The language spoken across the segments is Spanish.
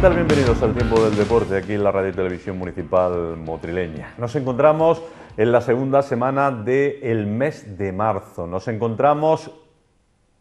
¿qué? Bienvenidos al Tiempo del Deporte aquí en la Radio y Televisión Municipal Motrileña. Nos encontramos en la segunda semana del mes de marzo. Nos encontramos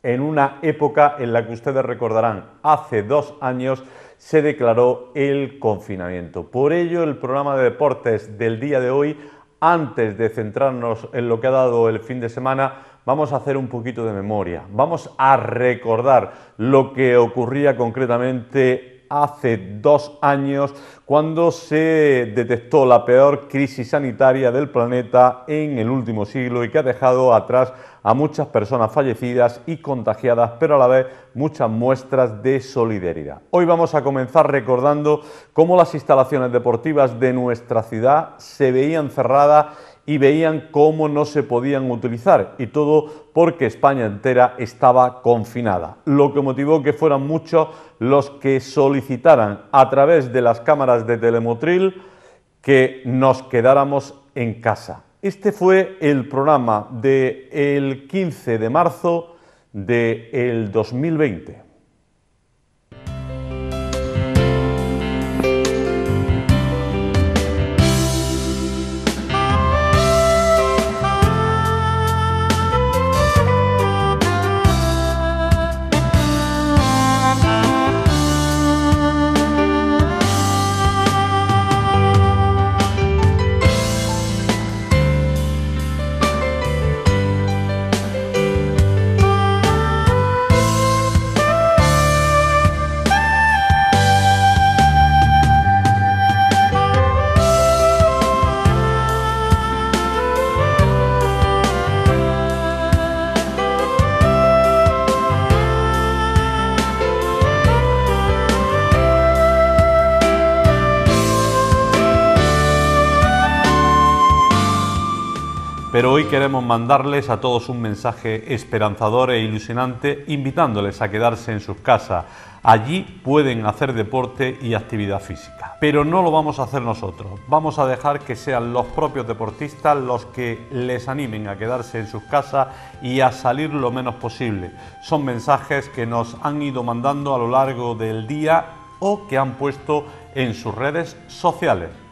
en una época en la que ustedes recordarán, hace dos años se declaró el confinamiento. Por ello, el programa de deportes del día de hoy, antes de centrarnos en lo que ha dado el fin de semana, vamos a hacer un poquito de memoria. Vamos a recordar lo que ocurría concretamente hace dos años cuando se detectó la peor crisis sanitaria del planeta en el último siglo y que ha dejado atrás a muchas personas fallecidas y contagiadas, pero a la vez muchas muestras de solidaridad. Hoy vamos a comenzar recordando cómo las instalaciones deportivas de nuestra ciudad se veían cerradas y veían cómo no se podían utilizar y todo porque España entera estaba confinada, lo que motivó que fueran muchos los que solicitaran a través de las cámaras de Telemotril que nos quedáramos en casa. Este fue el programa del 15 de marzo del 2020. Hoy queremos mandarles a todos un mensaje esperanzador e ilusionante, invitándoles a quedarse en sus casas. Allí pueden hacer deporte y actividad física. Pero no lo vamos a hacer nosotros. Vamos a dejar que sean los propios deportistas los que les animen a quedarse en sus casas y a salir lo menos posible. Son mensajes que nos han ido mandando a lo largo del día o que han puesto en sus redes sociales.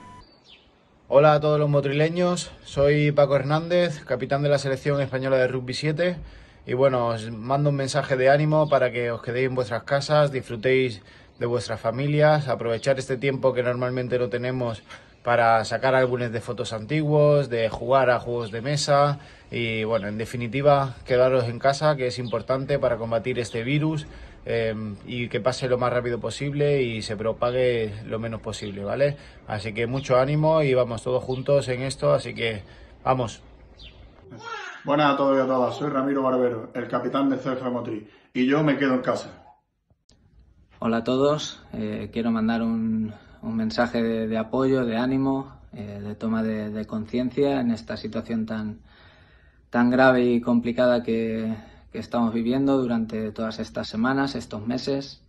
Hola a todos los motrileños, soy Paco Hernández, capitán de la selección española de rugby 7 y bueno, os mando un mensaje de ánimo para que os quedéis en vuestras casas, disfrutéis de vuestras familias, aprovechar este tiempo que normalmente no tenemos para sacar álbumes de fotos antiguos, de jugar a juegos de mesa y bueno, en definitiva, quedaros en casa que es importante para combatir este virus Em, y que pase lo más rápido posible y se propague lo menos posible, ¿vale? Así que mucho ánimo y vamos todos juntos en esto, así que vamos. Buenas a todos y a todas, soy Ramiro Barbero, el capitán de CF Motriz, y yo me quedo en casa. Hola a todos, eh, quiero mandar un, mensaje de, apoyo, de ánimo, eh, de toma de, de conciencia en esta situación tan, tan grave y complicada que, estamos viviendo durante todas estas semanas, estos meses.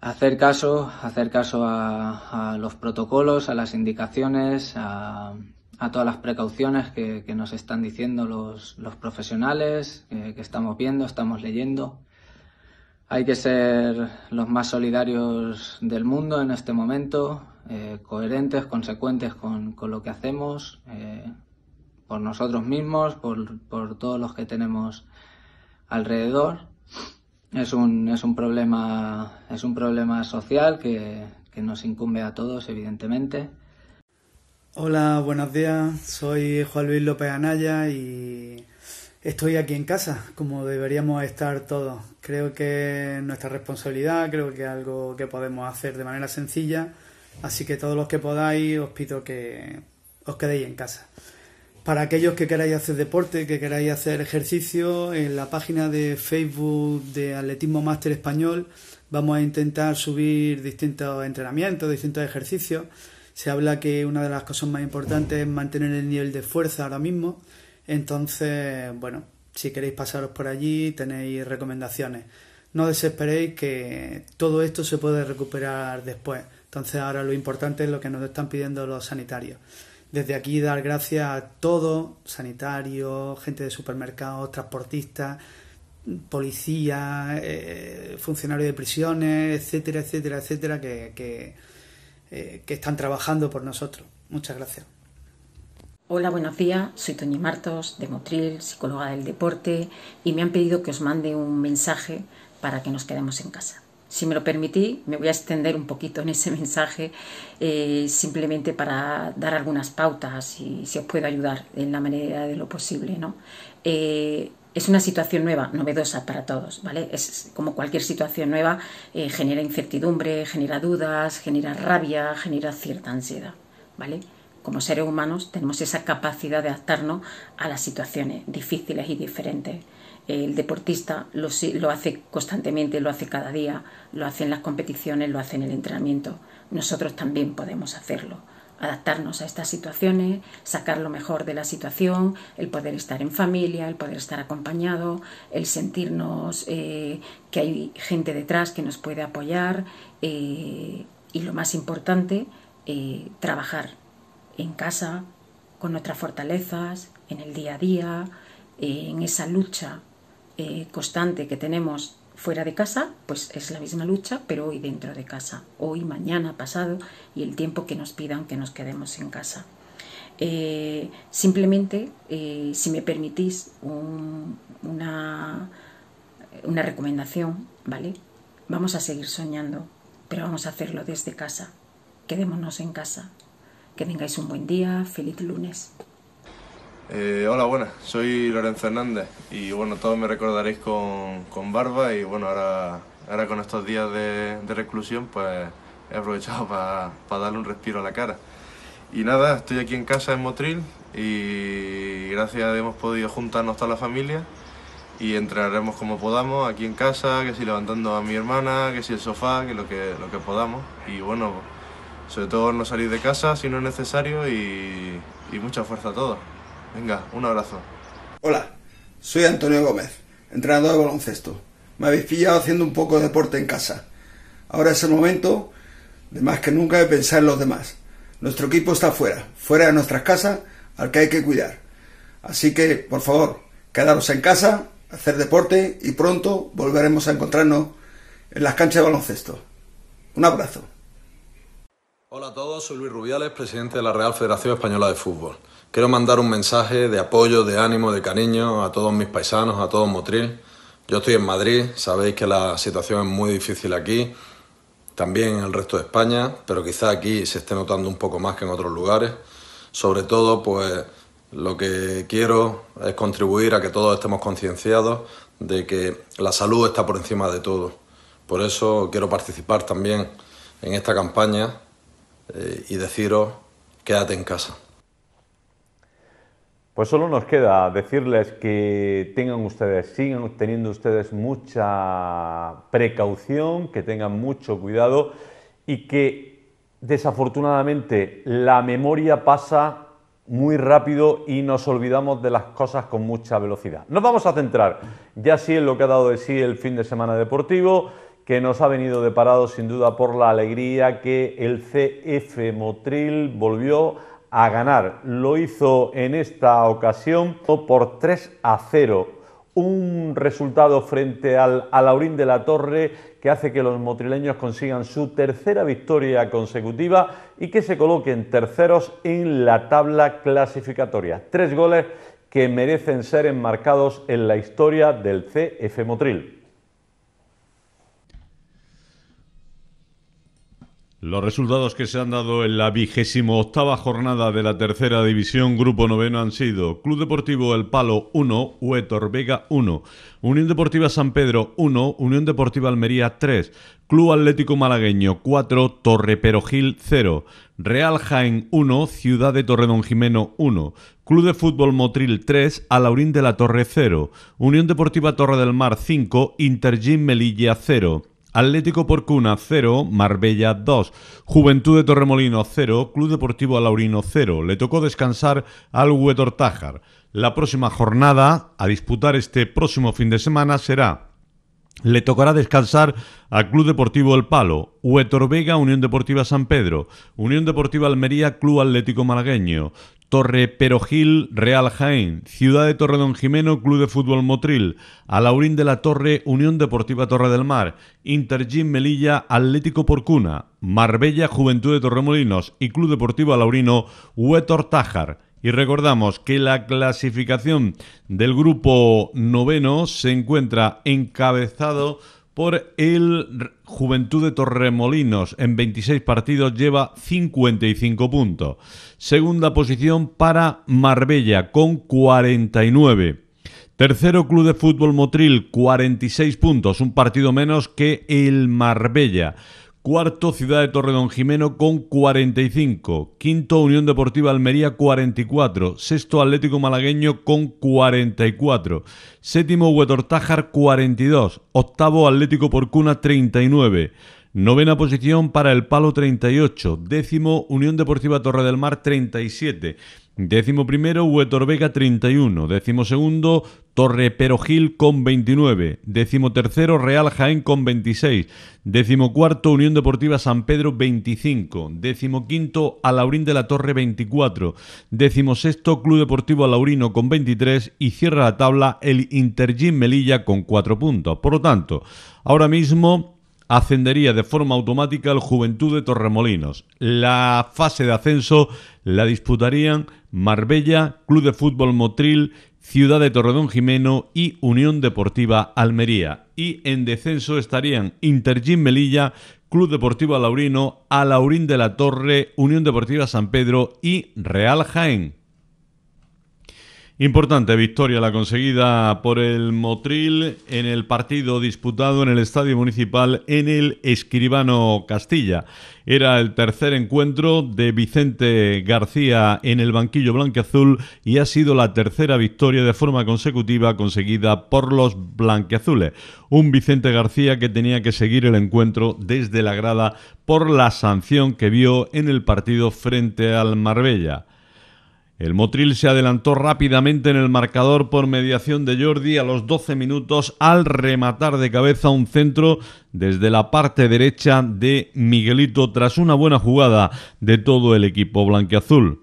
Hacer caso, hacer caso a, los protocolos, a las indicaciones, a, todas las precauciones que, nos están diciendo los, profesionales, que, estamos viendo, estamos leyendo. Hay que ser los más solidarios del mundo en este momento, eh, coherentes, consecuentes con, lo que hacemos, eh, por nosotros mismos, por, por todos los que tenemos alrededor. Es un, es un, problema, es un problema social que, que nos incumbe a todos, evidentemente. Hola, buenos días. Soy Juan Luis López Anaya y estoy aquí en casa, como deberíamos estar todos. Creo que es nuestra responsabilidad, creo que es algo que podemos hacer de manera sencilla. Así que todos los que podáis os pido que os quedéis en casa. Para aquellos que queráis hacer deporte, que queráis hacer ejercicio, en la página de Facebook de Atletismo Máster Español vamos a intentar subir distintos entrenamientos, distintos ejercicios. Se habla que una de las cosas más importantes es mantener el nivel de fuerza ahora mismo. Entonces, bueno, si queréis pasaros por allí, tenéis recomendaciones. No desesperéis que todo esto se puede recuperar después. Entonces ahora lo importante es lo que nos están pidiendo los sanitarios. Desde aquí dar gracias a todos, sanitarios, gente de supermercados, transportistas, policía, eh, funcionarios de prisiones, etcétera, etcétera, etcétera, que, que, que están trabajando por nosotros. Muchas gracias. Hola, buenos días. Soy Toñi Martos, de Motril, psicóloga del deporte, y me han pedido que os mande un mensaje para que nos quedemos en casa. Si me lo permití, me voy a extender un poquito en ese mensaje, eh, simplemente para dar algunas pautas y si os puedo ayudar en la manera de lo posible. ¿no? Eh, es una situación nueva, novedosa para todos, ¿vale? Es como cualquier situación nueva, eh, genera incertidumbre, genera dudas, genera rabia, genera cierta ansiedad, ¿vale? Como seres humanos tenemos esa capacidad de adaptarnos a las situaciones difíciles y diferentes el deportista lo, hace constantemente, lo hace cada día, lo hace en las competiciones, lo hace en el entrenamiento. Nosotros también podemos hacerlo, adaptarnos a estas situaciones, sacar lo mejor de la situación, el poder estar en familia, el poder estar acompañado, el sentirnos eh, que hay gente detrás que nos puede apoyar eh, y lo más importante, eh, trabajar en casa con nuestras fortalezas, en el día a día, en esa lucha eh, constante que tenemos fuera de casa, pues es la misma lucha, pero hoy dentro de casa, hoy, mañana, pasado y el tiempo que nos pidan que nos quedemos en casa. Eh, simplemente, eh, si me permitís una, una recomendación, ¿vale? Vamos a seguir soñando, pero vamos a hacerlo desde casa. Quedémonos en casa. Que tengáis un buen día, feliz lunes. Eh, hola, buenas, soy Lorenzo Hernández y bueno, todos me recordaréis con, con barba y bueno, ahora, ahora con estos días de, de reclusión pues he aprovechado para darle un respiro a la cara. Y nada, estoy aquí en casa en Motril y gracias a Dios hemos podido juntarnos toda la familia y entrenaremos como podamos aquí en casa, que si levantando a mi hermana, que si el sofá, que lo que, lo que podamos. Y bueno, sobre todo no salir de casa si no es necesario y, y mucha fuerza a todos. Venga, un abrazo. Hola, soy Antonio Gómez, entrenador de baloncesto. Me habéis pillado haciendo un poco de deporte en casa. Ahora es el momento, de más que nunca, de pensar en los demás. Nuestro equipo está fuera, fuera de nuestras casas, al que hay que cuidar. Así que, por favor, quedaros en casa, hacer deporte y pronto volveremos a encontrarnos en las canchas de baloncesto. Un abrazo. Hola a todos, soy Luis Rubiales, presidente de la Real Federación Española de Fútbol. Quiero mandar un mensaje de apoyo, de ánimo, de cariño a todos mis paisanos, a todos Motril. Yo estoy en Madrid, sabéis que la situación es muy difícil aquí, también en el resto de España, pero quizá aquí se esté notando un poco más que en otros lugares. Sobre todo, pues lo que quiero es contribuir a que todos estemos concienciados de que la salud está por encima de todo. Por eso quiero participar también en esta campaña eh, y deciros, quédate en casa. Pues solo nos queda decirles que tengan ustedes, sigan teniendo ustedes mucha precaución, que tengan mucho cuidado y que desafortunadamente la memoria pasa muy rápido y nos olvidamos de las cosas con mucha velocidad. Nos vamos a centrar ya sí en lo que ha dado de sí el fin de semana deportivo, que nos ha venido deparado sin duda por la alegría que el CF Motril volvió a ganar. Lo hizo en esta ocasión por 3 a 0. Un resultado frente al Alaurín de la Torre que hace que los motrileños consigan su tercera victoria consecutiva y que se coloquen terceros en la tabla clasificatoria. Tres goles que merecen ser enmarcados en la historia del CF Motril. Los resultados que se han dado en la vigésimo octava jornada de la tercera división Grupo Noveno han sido Club Deportivo El Palo 1, Huetor Vega 1, Unión Deportiva San Pedro 1, Unión Deportiva Almería 3, Club Atlético Malagueño 4, Torre Perogil 0, Real Jaén 1, Ciudad de Torredón Jimeno 1, Club de Fútbol Motril 3, Alaurín de la Torre 0, Unión Deportiva Torre del Mar 5, Intergym Melilla 0, Atlético Porcuna 0, Marbella 2, Juventud de Torremolino 0, Club Deportivo Alaurino 0. Le tocó descansar al Huetortájar. La próxima jornada a disputar este próximo fin de semana será le tocará descansar al Club Deportivo El Palo, Huetor Vega, Unión Deportiva San Pedro, Unión Deportiva Almería, Club Atlético Malagueño, Torre Perojil, Real Jaén, Ciudad de Torredón Jimeno, Club de Fútbol Motril, Alaurín de la Torre, Unión Deportiva Torre del Mar, Intergym Melilla, Atlético Porcuna, Marbella, Juventud de Torremolinos y Club Deportivo Alaurino, Huetor Tájar. Y recordamos que la clasificación del grupo noveno se encuentra encabezado por el Juventud de Torremolinos. En 26 partidos lleva 55 puntos. Segunda posición para Marbella con 49. Tercero Club de Fútbol Motril, 46 puntos, un partido menos que el Marbella. Cuarto, Ciudad de Torredón Jimeno con 45. Quinto, Unión Deportiva Almería 44. Sexto, Atlético Malagueño con 44. Séptimo, Huetortájar 42. Octavo, Atlético Porcuna 39. Novena posición para el Palo 38. Décimo, Unión Deportiva Torre del Mar 37. Décimo primero, Huetor Vega 31. Décimo segundo, Torre Perojil con 29. Décimo tercero, Real Jaén con 26. Décimo cuarto, Unión Deportiva San Pedro 25. Décimo quinto, Alaurín de la Torre 24. Décimo sexto, Club Deportivo Alaurino con 23. Y cierra la tabla el Intergym Melilla con 4 puntos. Por lo tanto, ahora mismo ascendería de forma automática el Juventud de Torremolinos. La fase de ascenso la disputarían Marbella, Club de Fútbol Motril, Ciudad de Torredón Jimeno y Unión Deportiva Almería. Y en descenso estarían Intergym Melilla, Club Deportivo Alaurino, Alaurín de la Torre, Unión Deportiva San Pedro y Real Jaén. Importante victoria la conseguida por el Motril en el partido disputado en el Estadio Municipal en el Escribano Castilla. Era el tercer encuentro de Vicente García en el banquillo blanqueazul y ha sido la tercera victoria de forma consecutiva conseguida por los blanqueazules. Un Vicente García que tenía que seguir el encuentro desde la grada por la sanción que vio en el partido frente al Marbella. El Motril se adelantó rápidamente en el marcador por mediación de Jordi a los 12 minutos al rematar de cabeza un centro desde la parte derecha de Miguelito tras una buena jugada de todo el equipo blanqueazul.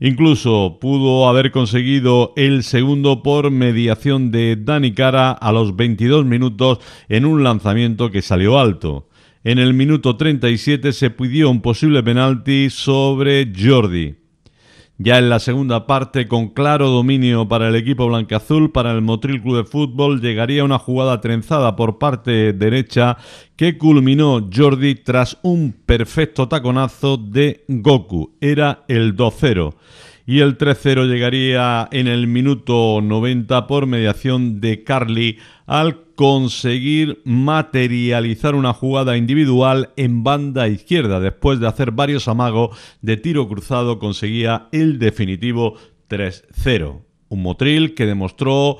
Incluso pudo haber conseguido el segundo por mediación de Dani Cara a los 22 minutos en un lanzamiento que salió alto. En el minuto 37 se pidió un posible penalti sobre Jordi. Ya en la segunda parte, con claro dominio para el equipo blanqueazul, para el Motril Club de Fútbol, llegaría una jugada trenzada por parte derecha que culminó Jordi tras un perfecto taconazo de Goku. Era el 2-0 y el 3-0 llegaría en el minuto 90 por mediación de Carly al conseguir materializar una jugada individual en banda izquierda. Después de hacer varios amagos de tiro cruzado conseguía el definitivo 3-0. Un Motril que demostró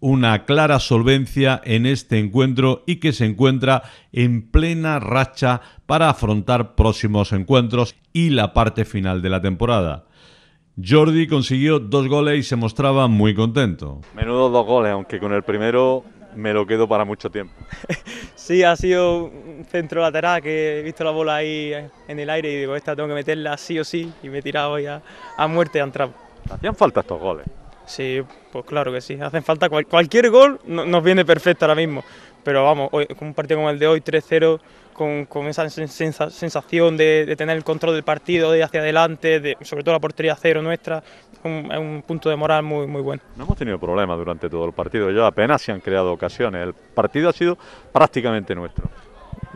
una clara solvencia en este encuentro y que se encuentra en plena racha para afrontar próximos encuentros y la parte final de la temporada. Jordi consiguió dos goles y se mostraba muy contento. Menudo dos goles, aunque con el primero me lo quedo para mucho tiempo. sí, ha sido un centro lateral que he visto la bola ahí en el aire y digo, esta tengo que meterla sí o sí y me he tirado ya a muerte a entrar. ¿Hacían falta estos goles? Sí, pues claro que sí, hacen falta. cualquier gol nos viene perfecto ahora mismo, pero vamos, hoy, con un partido como el de hoy, 3-0, con, esa sensación de, tener el control del partido, de hacia adelante, de, sobre todo la portería cero nuestra, es un, punto de moral muy, muy bueno. No hemos tenido problemas durante todo el partido, ya apenas se han creado ocasiones, el partido ha sido prácticamente nuestro.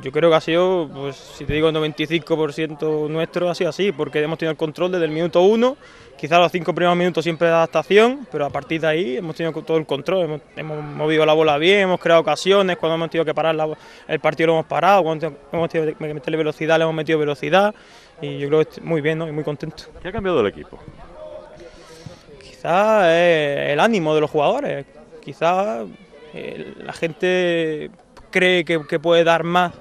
Yo creo que ha sido, pues si te digo 95% nuestro, ha sido así, porque hemos tenido el control desde el minuto uno, quizás los cinco primeros minutos siempre de adaptación, pero a partir de ahí hemos tenido todo el control, hemos, movido la bola bien, hemos creado ocasiones, cuando hemos tenido que parar el partido lo hemos parado, cuando hemos tenido que meterle velocidad le hemos metido velocidad y yo creo que muy bien ¿no? y muy contento. ¿Qué ha cambiado el equipo? Quizás el ánimo de los jugadores, quizás eh, la gente cree que puede dar más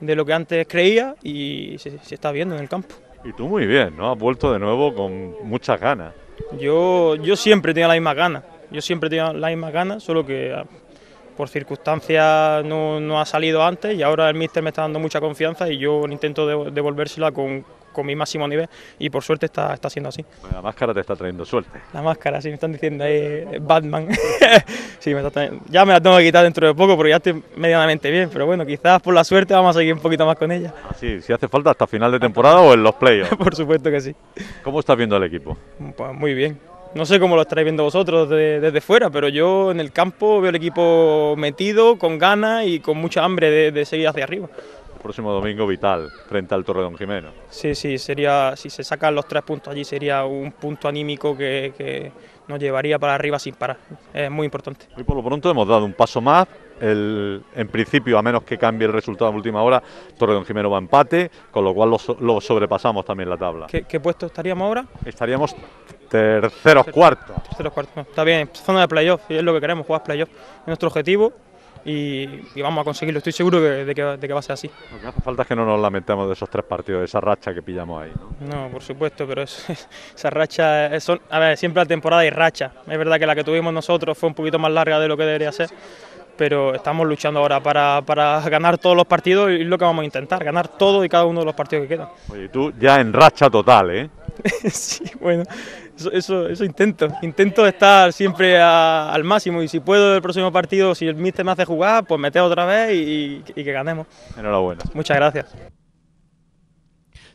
de lo que antes creía y se, está viendo en el campo. Y tú muy bien, ¿no? Has vuelto de nuevo con muchas ganas. Yo, yo siempre tenía la misma ganas, yo siempre tenía la misma ganas, solo que ah, por circunstancias no, no, ha salido antes y ahora el míster me está dando mucha confianza y yo intento devolvérsela con, con mi máximo nivel y por suerte está, está siendo así. La máscara te está trayendo suerte. La máscara, sí, me están diciendo ahí Batman. sí, me está ya me la tengo que quitar dentro de poco porque ya estoy medianamente bien, pero bueno, quizás por la suerte vamos a seguir un poquito más con ella. Así, ah, si hace falta hasta final de temporada o en los playoffs. por supuesto que sí. ¿Cómo estás viendo el equipo? Pues muy bien. No sé cómo lo estaréis viendo vosotros desde fuera, pero yo en el campo veo el equipo metido, con ganas y con mucha hambre de, seguir hacia arriba. Próximo domingo vital frente al Torre Don Jimeno. Sí, sí, sería, si se sacan los tres puntos allí sería un punto anímico que, que nos llevaría para arriba sin parar. Es muy importante. Hoy por lo pronto hemos dado un paso más. El, en principio, a menos que cambie el resultado en última hora, Torre Don Jimeno va a empate, con lo cual lo, sobrepasamos también la tabla. ¿Qué, puesto estaríamos ahora? Estaríamos terceros cuartos. Terceros cuartos, está bien, zona de playoff, es lo que queremos, jugar playoff. Es nuestro objetivo y, vamos a conseguirlo. Estoy seguro de, que, va a ser así. Lo que hace falta es que no nos lamentemos de esos tres partidos, de esa racha que pillamos ahí. No, por supuesto, pero esa racha, son, a ver, siempre la temporada hay racha. Es verdad que la que tuvimos nosotros fue un poquito más larga de lo que debería ser, pero estamos luchando ahora para, para ganar todos los partidos y es lo que vamos a intentar, ganar todo y cada uno de los partidos que quedan. Oye, tú ya en racha total, ¿eh? sí, bueno, eso, eso, intento. Intento estar siempre al máximo y si puedo el próximo partido, si el míster me hace jugar, pues meter otra vez y, y que ganemos. Enhorabuena. Muchas gracias.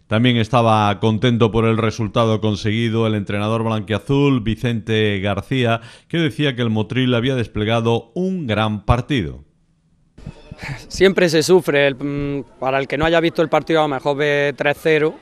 También estaba contento por el resultado conseguido el entrenador blanquiazul Vicente García, que decía que el Motril había desplegado un gran partido. Siempre se sufre, mm, para el que no haya visto el partido a lo mejor ve 3-0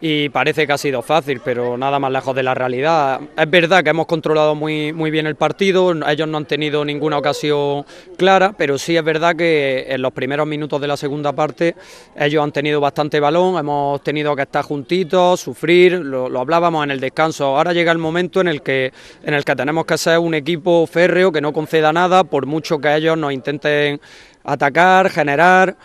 y parece que ha sido fácil, pero nada más lejos de la realidad. Es verdad que hemos controlado muy, muy bien el partido, ellos no han tenido ninguna ocasión clara, pero sí es verdad que en los primeros minutos de la segunda parte ellos han tenido bastante balón, hemos tenido que estar juntitos, sufrir, lo, lo hablábamos en el descanso. Ahora llega el momento en el, que, en el que tenemos que ser un equipo férreo que no conceda nada, por mucho que ellos nos intenten atacar, generar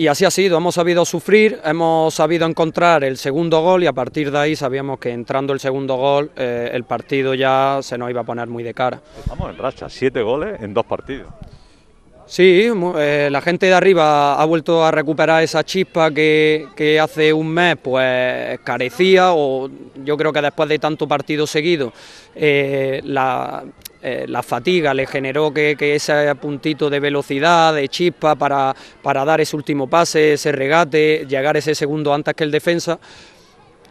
y así ha sido, hemos sabido sufrir, hemos sabido encontrar el segundo gol y a partir de ahí sabíamos que entrando el segundo gol eh, el partido ya se nos iba a poner muy de cara. Estamos en racha, siete goles en dos partidos. Sí, eh, la gente de arriba ha vuelto a recuperar esa chispa que, hace un mes pues carecía o yo creo que después de tanto partido seguido eh, la, eh, la fatiga le generó que, ese puntito de velocidad, de chispa para, para, dar ese último pase, ese regate, llegar ese segundo antes que el defensa.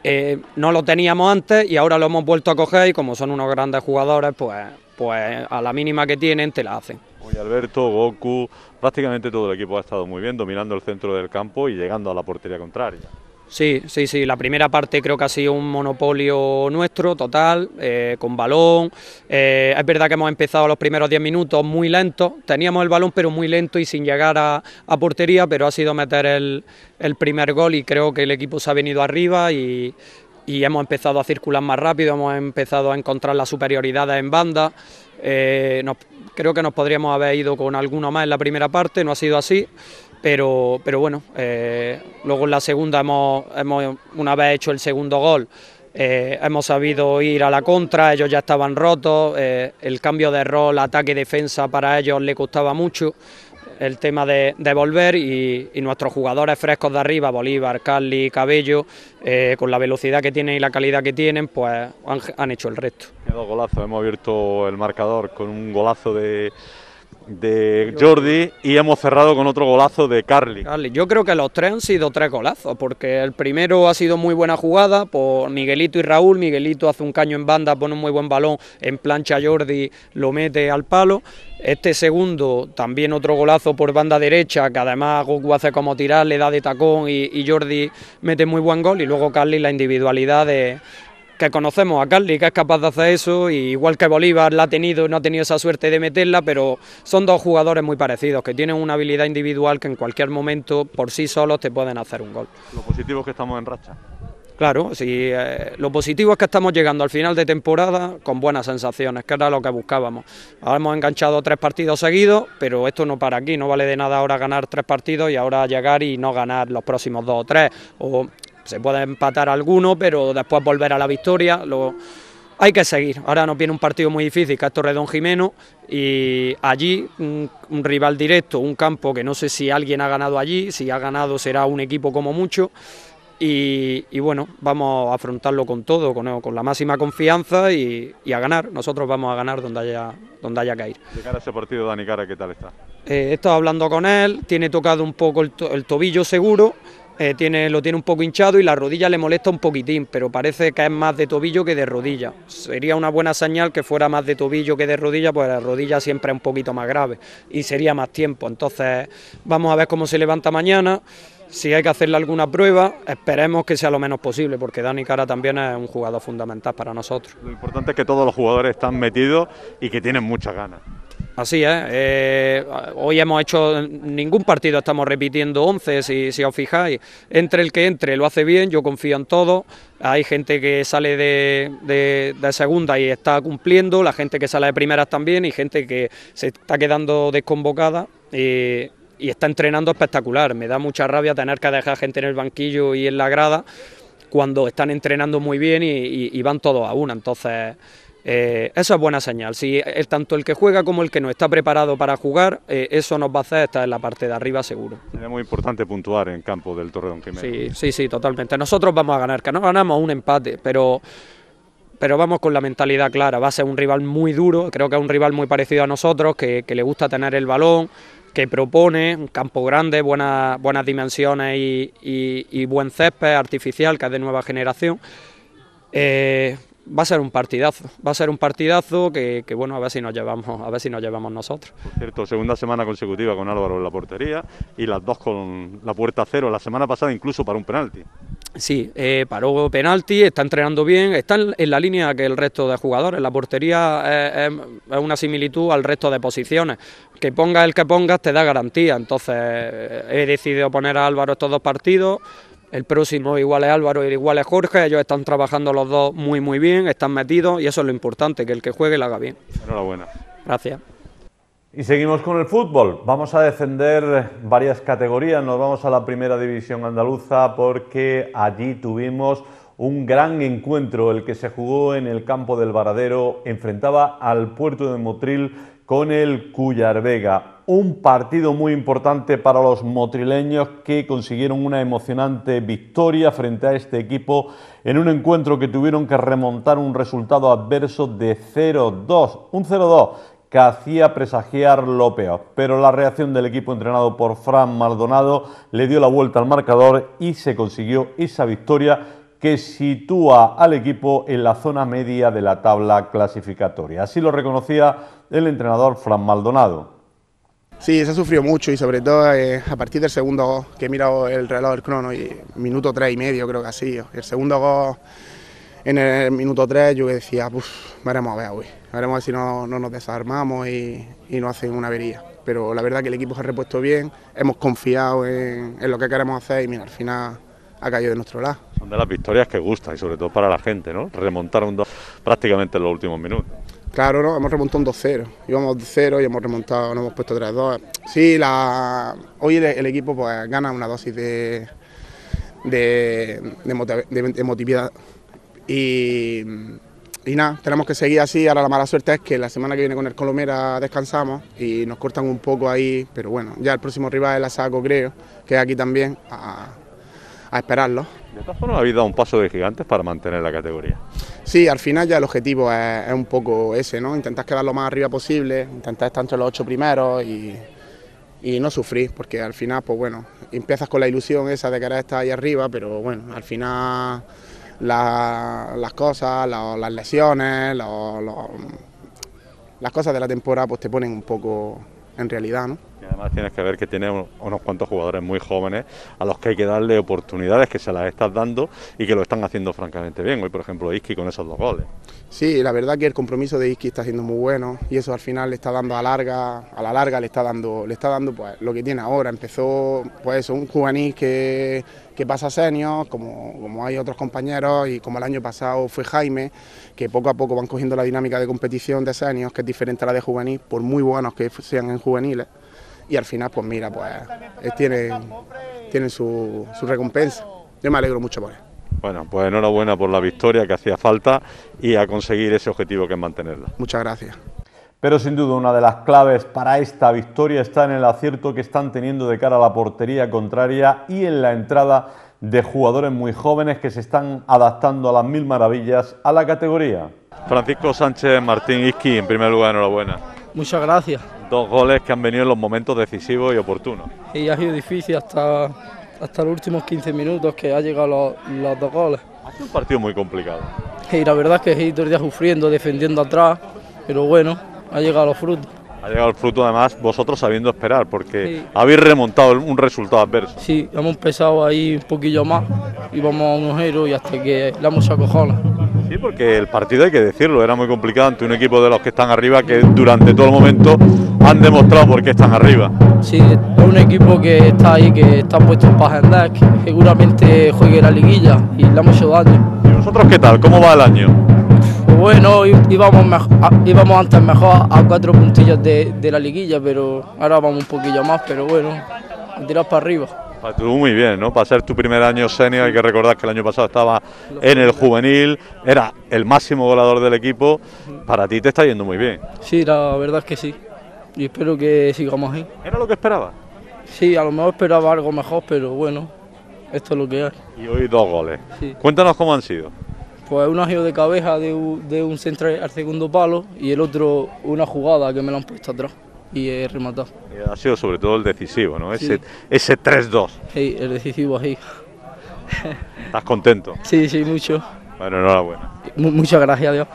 Eh, no lo teníamos antes y ahora lo hemos vuelto a coger y como son unos grandes jugadores, pues, pues a la mínima que tienen te la hacen. Alberto, Goku, prácticamente todo el equipo ha estado muy bien, dominando el centro del campo y llegando a la portería contraria. Sí, sí, sí. La primera parte creo que ha sido un monopolio nuestro, total, eh, con balón. Eh, es verdad que hemos empezado los primeros 10 minutos muy lentos. Teníamos el balón, pero muy lento y sin llegar a, portería, pero ha sido meter el, primer gol y creo que el equipo se ha venido arriba y, hemos empezado a circular más rápido, hemos empezado a encontrar la superioridad en banda. Eh, creo que nos podríamos haber ido con alguno más en la primera parte, no ha sido así pero, pero bueno, eh, luego en la segunda hemos, hemos, una vez hecho el segundo gol, eh, hemos sabido ir a la contra, ellos ya estaban rotos, eh, el cambio de rol, ataque y defensa para ellos le costaba mucho el tema de, volver y, nuestros jugadores frescos de arriba, Bolívar, Carly, Cabello, con la velocidad que tienen y la calidad que tienen, pues han, han hecho el resto. Dos golazos, hemos abierto el marcador con un golazo de de Jordi y hemos cerrado con otro golazo de Carly. Yo creo que los tres han sido tres golazos, porque el primero ha sido muy buena jugada por Miguelito y Raúl. Miguelito hace un caño en banda, pone un muy buen balón, en plancha Jordi lo mete al palo. Este segundo, también otro golazo por banda derecha, que además Goku hace como tirar, le da de tacón y, y Jordi mete muy buen gol. Y luego Carly la individualidad de, que conocemos a Carly, que es capaz de hacer eso, y igual que Bolívar la ha tenido, no ha tenido esa suerte de meterla, pero son dos jugadores muy parecidos, que tienen una habilidad individual que en cualquier momento por sí solos te pueden hacer un gol. Lo positivo es que estamos en racha. Claro, sí, eh, lo positivo es que estamos llegando al final de temporada con buenas sensaciones, que era lo que buscábamos. Ahora hemos enganchado tres partidos seguidos, pero esto no para aquí, no vale de nada ahora ganar tres partidos y ahora llegar y no ganar los próximos dos o tres, o se puede empatar alguno, pero después volver a la victoria. Lo, hay que seguir. Ahora nos viene un partido muy difícil, que es Torredón Jimeno, y allí un, rival directo, un campo que no sé si alguien ha ganado allí, si ha ganado será un equipo como mucho. y, bueno, vamos a afrontarlo con todo, con, con la máxima confianza y, a ganar. Nosotros vamos a ganar donde haya, donde haya que ir. De cara a ese partido, Dani Cara, ¿qué tal está? Eh, he estado hablando con él, tiene tocado un poco el, tobillo seguro, eh, lo tiene un poco hinchado y la rodilla le molesta un poquitín, pero parece que es más de tobillo que de rodilla. Sería una buena señal que fuera más de tobillo que de rodilla, pues la rodilla siempre es un poquito más grave y sería más tiempo. Entonces, vamos a ver cómo se levanta mañana. Si hay que hacerle alguna prueba, esperemos que sea lo menos posible, porque Dani Cara también es un jugador fundamental para nosotros. Lo importante es que todos los jugadores están metidos y que tienen muchas ganas. Así es, eh, hoy hemos hecho ningún partido, estamos repitiendo 11, si, si, os fijáis. Entre el que entre lo hace bien, yo confío en todo. Hay gente que sale de, segunda y está cumpliendo, la gente que sale de primeras también y gente que se está quedando desconvocada y está entrenando espectacular. Me da mucha rabia tener que dejar gente en el banquillo y en la grada cuando están entrenando muy bien y, van todos a una. Entonces, eh, eso es buena señal. Si tanto el que juega como el que no está preparado para jugar, eh, eso nos va a hacer estar en la parte de arriba seguro. Es muy importante puntuar en campo del Torreón que Sí, sí, sí, totalmente. Nosotros vamos a ganar, que no ganamos un empate, pero pero vamos con la mentalidad clara. Va a ser un rival muy duro, creo que es un rival muy parecido a nosotros, que, que le gusta tener el balón, que propone un campo grande, buenas, buenas dimensiones y, buen césped artificial, que es de nueva generación. Eh, va a ser un partidazo, va a ser un partidazo que, bueno, a ver si nos llevamos, a ver si nos llevamos nosotros. Por cierto, segunda semana consecutiva con Álvaro en la portería y las dos con la puerta cero, la semana pasada incluso para un penalti. Sí, eh, paró penalti, está entrenando bien, está en, la línea que el resto de jugadores. La portería es, una similitud al resto de posiciones. Que ponga el que pongas te da garantía. Entonces eh, he decidido poner a Álvaro estos dos partidos. El próximo igual es Álvaro y igual es Jorge. Ellos están trabajando los dos muy muy bien, están metidos y eso es lo importante, que el que juegue lo haga bien. Enhorabuena. Gracias. Y seguimos con el fútbol. Vamos a defender varias categorías. Nos vamos a la primera división andaluza porque allí tuvimos un gran encuentro, el que se jugó en el campo del Varadero. Enfrentaba al puerto de Motril con el Cuyar Vega. Un partido muy importante para los motrileños que consiguieron una emocionante victoria frente a este equipo en un encuentro que tuvieron que remontar un resultado adverso de 0-2. Un 0-2 que hacía presagiar lo peor. Pero la reacción del equipo entrenado por Fran Maldonado le dio la vuelta al marcador y se consiguió esa victoria que sitúa al equipo en la zona media de la tabla clasificatoria. Así lo reconocía el entrenador Fran Maldonado. Sí, se ha sufrido mucho y sobre todo eh, a partir del segundo gol, que he mirado el reloj del crono y minuto tres y medio creo que sido. El segundo gol en el minuto 3 yo decía, pues veremos a ver hoy, veremos a ver si no, nos desarmamos y, y nos hacen una avería. Pero la verdad que el equipo se ha repuesto bien, hemos confiado en, lo que queremos hacer y mira, al final ha caído de nuestro lado. Son de las victorias que gustan y sobre todo para la gente, ¿no? Remontar un 2 prácticamente en los últimos minutos. Claro, ¿no? hemos remontado un 2-0, íbamos 2-0 y hemos remontado, nos hemos puesto 3-2. Sí, la... hoy el, equipo pues gana una dosis de, de, de, emotividad y, nada, tenemos que seguir así. Ahora la mala suerte es que la semana que viene con el Colomera descansamos y nos cortan un poco ahí, pero bueno, ya el próximo rival es la Saco, creo, que es aquí también, a, esperarlo. De todas formas, habéis dado un paso de gigantes para mantener la categoría. Sí, al final ya el objetivo es, un poco ese, ¿no? Intentar quedar lo más arriba posible, intentar estar entre los ocho primeros y, y no sufrir, porque al final, pues bueno, empiezas con la ilusión esa de querer estar ahí arriba, pero bueno, al final las cosas, las lesiones, las cosas de la temporada pues te ponen un poco en realidad, ¿no? Además tienes que ver que tiene unos cuantos jugadores muy jóvenes a los que hay que darle oportunidades que se las estás dando y que lo están haciendo francamente bien. Hoy, por ejemplo, Iski con esos dos goles. Sí, la verdad que el compromiso de Iski está siendo muy bueno y eso al final le está dando a larga, a la larga le está dando, le está dando pues lo que tiene ahora. Empezó pues un juvenil que, que pasa senior, como, como hay otros compañeros y como el año pasado fue Jaime, que poco a poco van cogiendo la dinámica de competición de seniors, que es diferente a la de juvenil, por muy buenos que sean en juveniles y al final, pues mira, pues tienen, tienen su, su recompensa. Yo me alegro mucho por él. Bueno, pues enhorabuena por la victoria que hacía falta y a conseguir ese objetivo que es mantenerla. Muchas gracias. Pero sin duda una de las claves para esta victoria está en el acierto que están teniendo de cara a la portería contraria y en la entrada de jugadores muy jóvenes que se están adaptando a las mil maravillas a la categoría. Francisco Sánchez Martín Isqui, en primer lugar, enhorabuena. Muchas gracias. Dos goles que han venido en los momentos decisivos y oportunos. Y ha sido difícil hasta, hasta los últimos 15 minutos que ha llegado los, los dos goles. Ha sido un partido muy complicado. Y la verdad es que he todo el día sufriendo, defendiendo atrás, pero bueno, ha llegado los frutos. Ha llegado el fruto además vosotros sabiendo esperar, porque habéis remontado un resultado adverso. Sí, hemos empezado ahí un poquillo más, íbamos a un ojero y hasta que la hemos sacojado. Sí, porque el partido hay que decirlo, era muy complicado ante un equipo de los que están arriba que durante todo el momento han demostrado por qué están arriba. Sí, es un equipo que está ahí, que está puesto para agendar, que seguramente juegue la liguilla y le hemos hecho daño. ¿Y vosotros qué tal? ¿Cómo va el año? Pues bueno, íbamos, íbamos antes mejor a cuatro puntillos de, de, la liguilla, pero ahora vamos un poquillo más, pero bueno, a tirar para arriba. Tú muy bien, ¿no? Para ser tu primer año senior hay que recordar que el año pasado estaba en el juvenil, era el máximo goleador del equipo, para ti te está yendo muy bien. Sí, la verdad es que sí, y espero que sigamos ahí. ¿Era lo que esperaba? Sí, a lo mejor esperaba algo mejor, pero bueno, esto es lo que hay. Y hoy dos goles. Cuéntanos cómo han sido. Pues un agio de cabeza de un, de un central al segundo palo y el otro una jugada que me lo han puesto atrás y he rematado. Ha sido sobre todo el decisivo, ¿no? Ese, ese 3-2. Sí, el decisivo ahí. ¿Estás contento? Sí, sí, mucho. Bueno, enhorabuena. muchas gracias, Dios.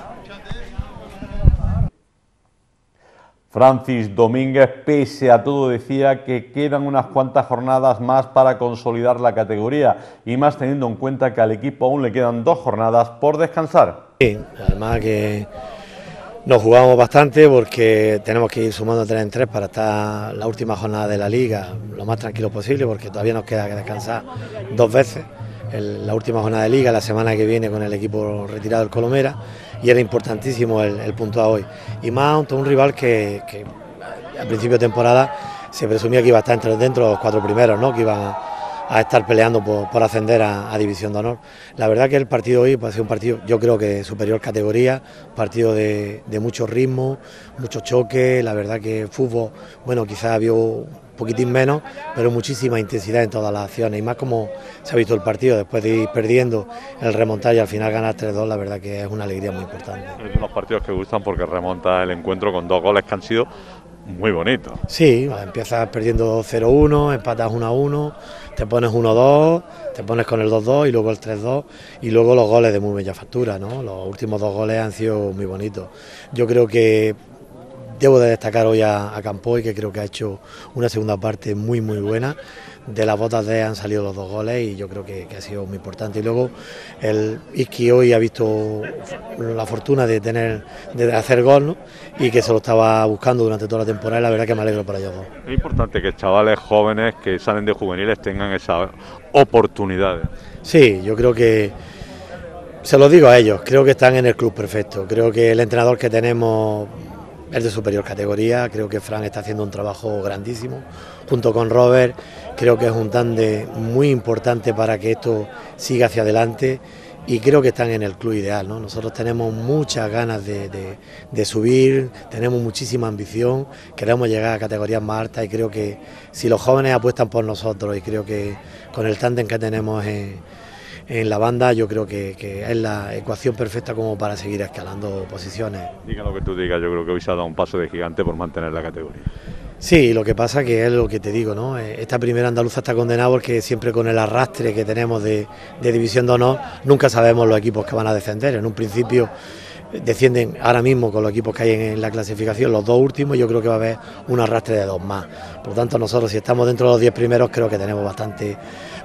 Francis Domínguez, pese a todo, decía que quedan unas cuantas jornadas más para consolidar la categoría y más teniendo en cuenta que al equipo aún le quedan dos jornadas por descansar. Sí, además que nos jugamos bastante porque tenemos que ir sumando tres en tres para estar la última jornada de la liga lo más tranquilo posible porque todavía nos queda que descansar dos veces. la última jornada de liga, la semana que viene con el equipo retirado del Colomera y era importantísimo el, el puntuar hoy. Y más ante un rival que, que, al principio de temporada se presumía que iba a estar entre dentro de los cuatro primeros, ¿no? que iban a estar peleando por, ascender a, División de Honor. La verdad que el partido hoy puede ser un partido, yo creo que superior categoría, partido de, mucho ritmo, mucho choque, la verdad que fútbol, bueno, quizás había un poquitín menos, pero muchísima intensidad en todas las acciones y más como se ha visto el partido, después de ir perdiendo el remontar y al final ganar 3-2, la verdad que es una alegría muy importante. Es unos partidos que gustan porque remonta el encuentro con dos goles que han sido muy bonitos. Sí, empiezas perdiendo 0-1, empatas 1-1 te pones 1-2, te pones con el 2-2 y luego el 3-2 y luego los goles de muy bella factura, ¿no? Los últimos dos goles han sido muy bonitos. Yo creo que debo de destacar hoy a, a Campoy, que creo que ha hecho una segunda parte muy muy buena de las botas de han salido los dos goles y yo creo que, ha sido muy importante. Y luego el Iski hoy ha visto la fortuna de tener de hacer gol ¿no? y que se lo estaba buscando durante toda la temporada y la verdad que me alegro para ellos dos. Es importante que chavales jóvenes que salen de juveniles tengan esas oportunidades. Sí, yo creo que se lo digo a ellos, creo que están en el club perfecto, creo que el entrenador que tenemos es de superior categoría, creo que Fran está haciendo un trabajo grandísimo, junto con Robert, creo que es un tande muy importante para que esto siga hacia adelante y creo que están en el club ideal. ¿no? Nosotros tenemos muchas ganas de, subir, tenemos muchísima ambición, queremos llegar a categorías más altas y creo que si los jóvenes apuestan por nosotros y creo que con el tándem que tenemos en en la banda yo creo que, es la ecuación perfecta como para seguir escalando posiciones. Diga lo que tú digas, yo creo que hoy se ha dado un paso de gigante por mantener la categoría. Sí, lo que pasa que es lo que te digo, ¿no? Eh, esta primera andaluza está condenada porque siempre con el arrastre que tenemos de, de división de honor, nunca sabemos los equipos que van a descender. En un principio descienden ahora mismo con los equipos que hay en la clasificación, los dos últimos, yo creo que va a haber un arrastre de dos más. Por lo tanto, nosotros si estamos dentro de los diez primeros, creo que tenemos bastante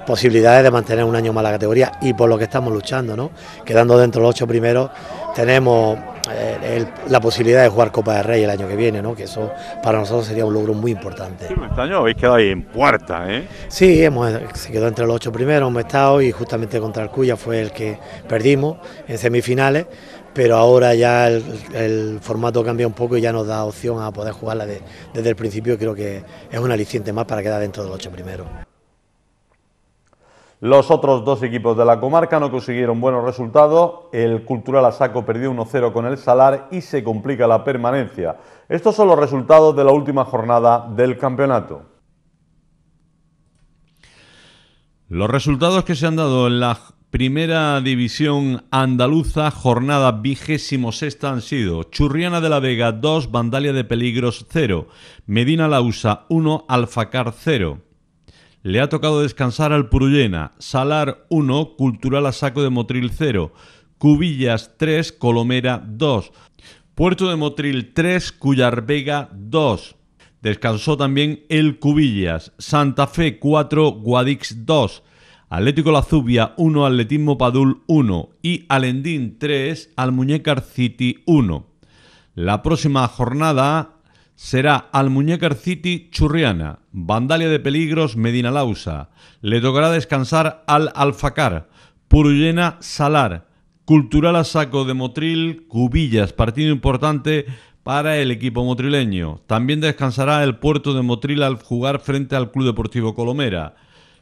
posibilidades de mantener un año más la categoría y por lo que estamos luchando, ¿no? Quedando dentro de los ocho primeros, tenemos eh, la posibilidad de jugar Copa de Rey el año que viene, ¿no? Que eso para nosotros sería un logro muy importante. Sí, este año habéis quedado ahí en puerta, ¿eh? Sí, hemos, se quedó entre los ocho primeros, hemos estado y justamente contra el Cuya fue el que perdimos en semifinales pero ahora ya el, formato cambia un poco y ya nos da opción a poder jugarla desde el principio. Creo que es un aliciente más para quedar dentro de los ocho primeros. Los otros dos equipos de la comarca no consiguieron buenos resultados. El Cultural Asaco perdió 1-0 con el Salar y se complica la permanencia. Estos son los resultados de la última jornada del campeonato. Los resultados que se han dado en la Primera División Andaluza, jornada vigésimo sexta han sido Churriana de la Vega 2, Vandalia de Peligros 0, Medina Lausa 1, Alfacar 0. Le ha tocado descansar al Purullena, Salar 1, Cultural a Saco de Motril 0, Cubillas 3, Colomera 2, Puerto de Motril 3, Cuyar Vega 2. Descansó también el Cubillas, Santa Fe 4, Guadix 2, Atlético La Zubia 1, Atletismo Padul 1 y Alendín 3, Almuñécar City 1. La próxima jornada será Almuñécar City Churriana, Vandalia de Peligros Medina Lausa. Le tocará descansar al Alfacar, Purullena Salar, Cultural a Saco de Motril Cubillas, partido importante para el equipo motrileño. También descansará el puerto de Motril al jugar frente al Club Deportivo Colomera.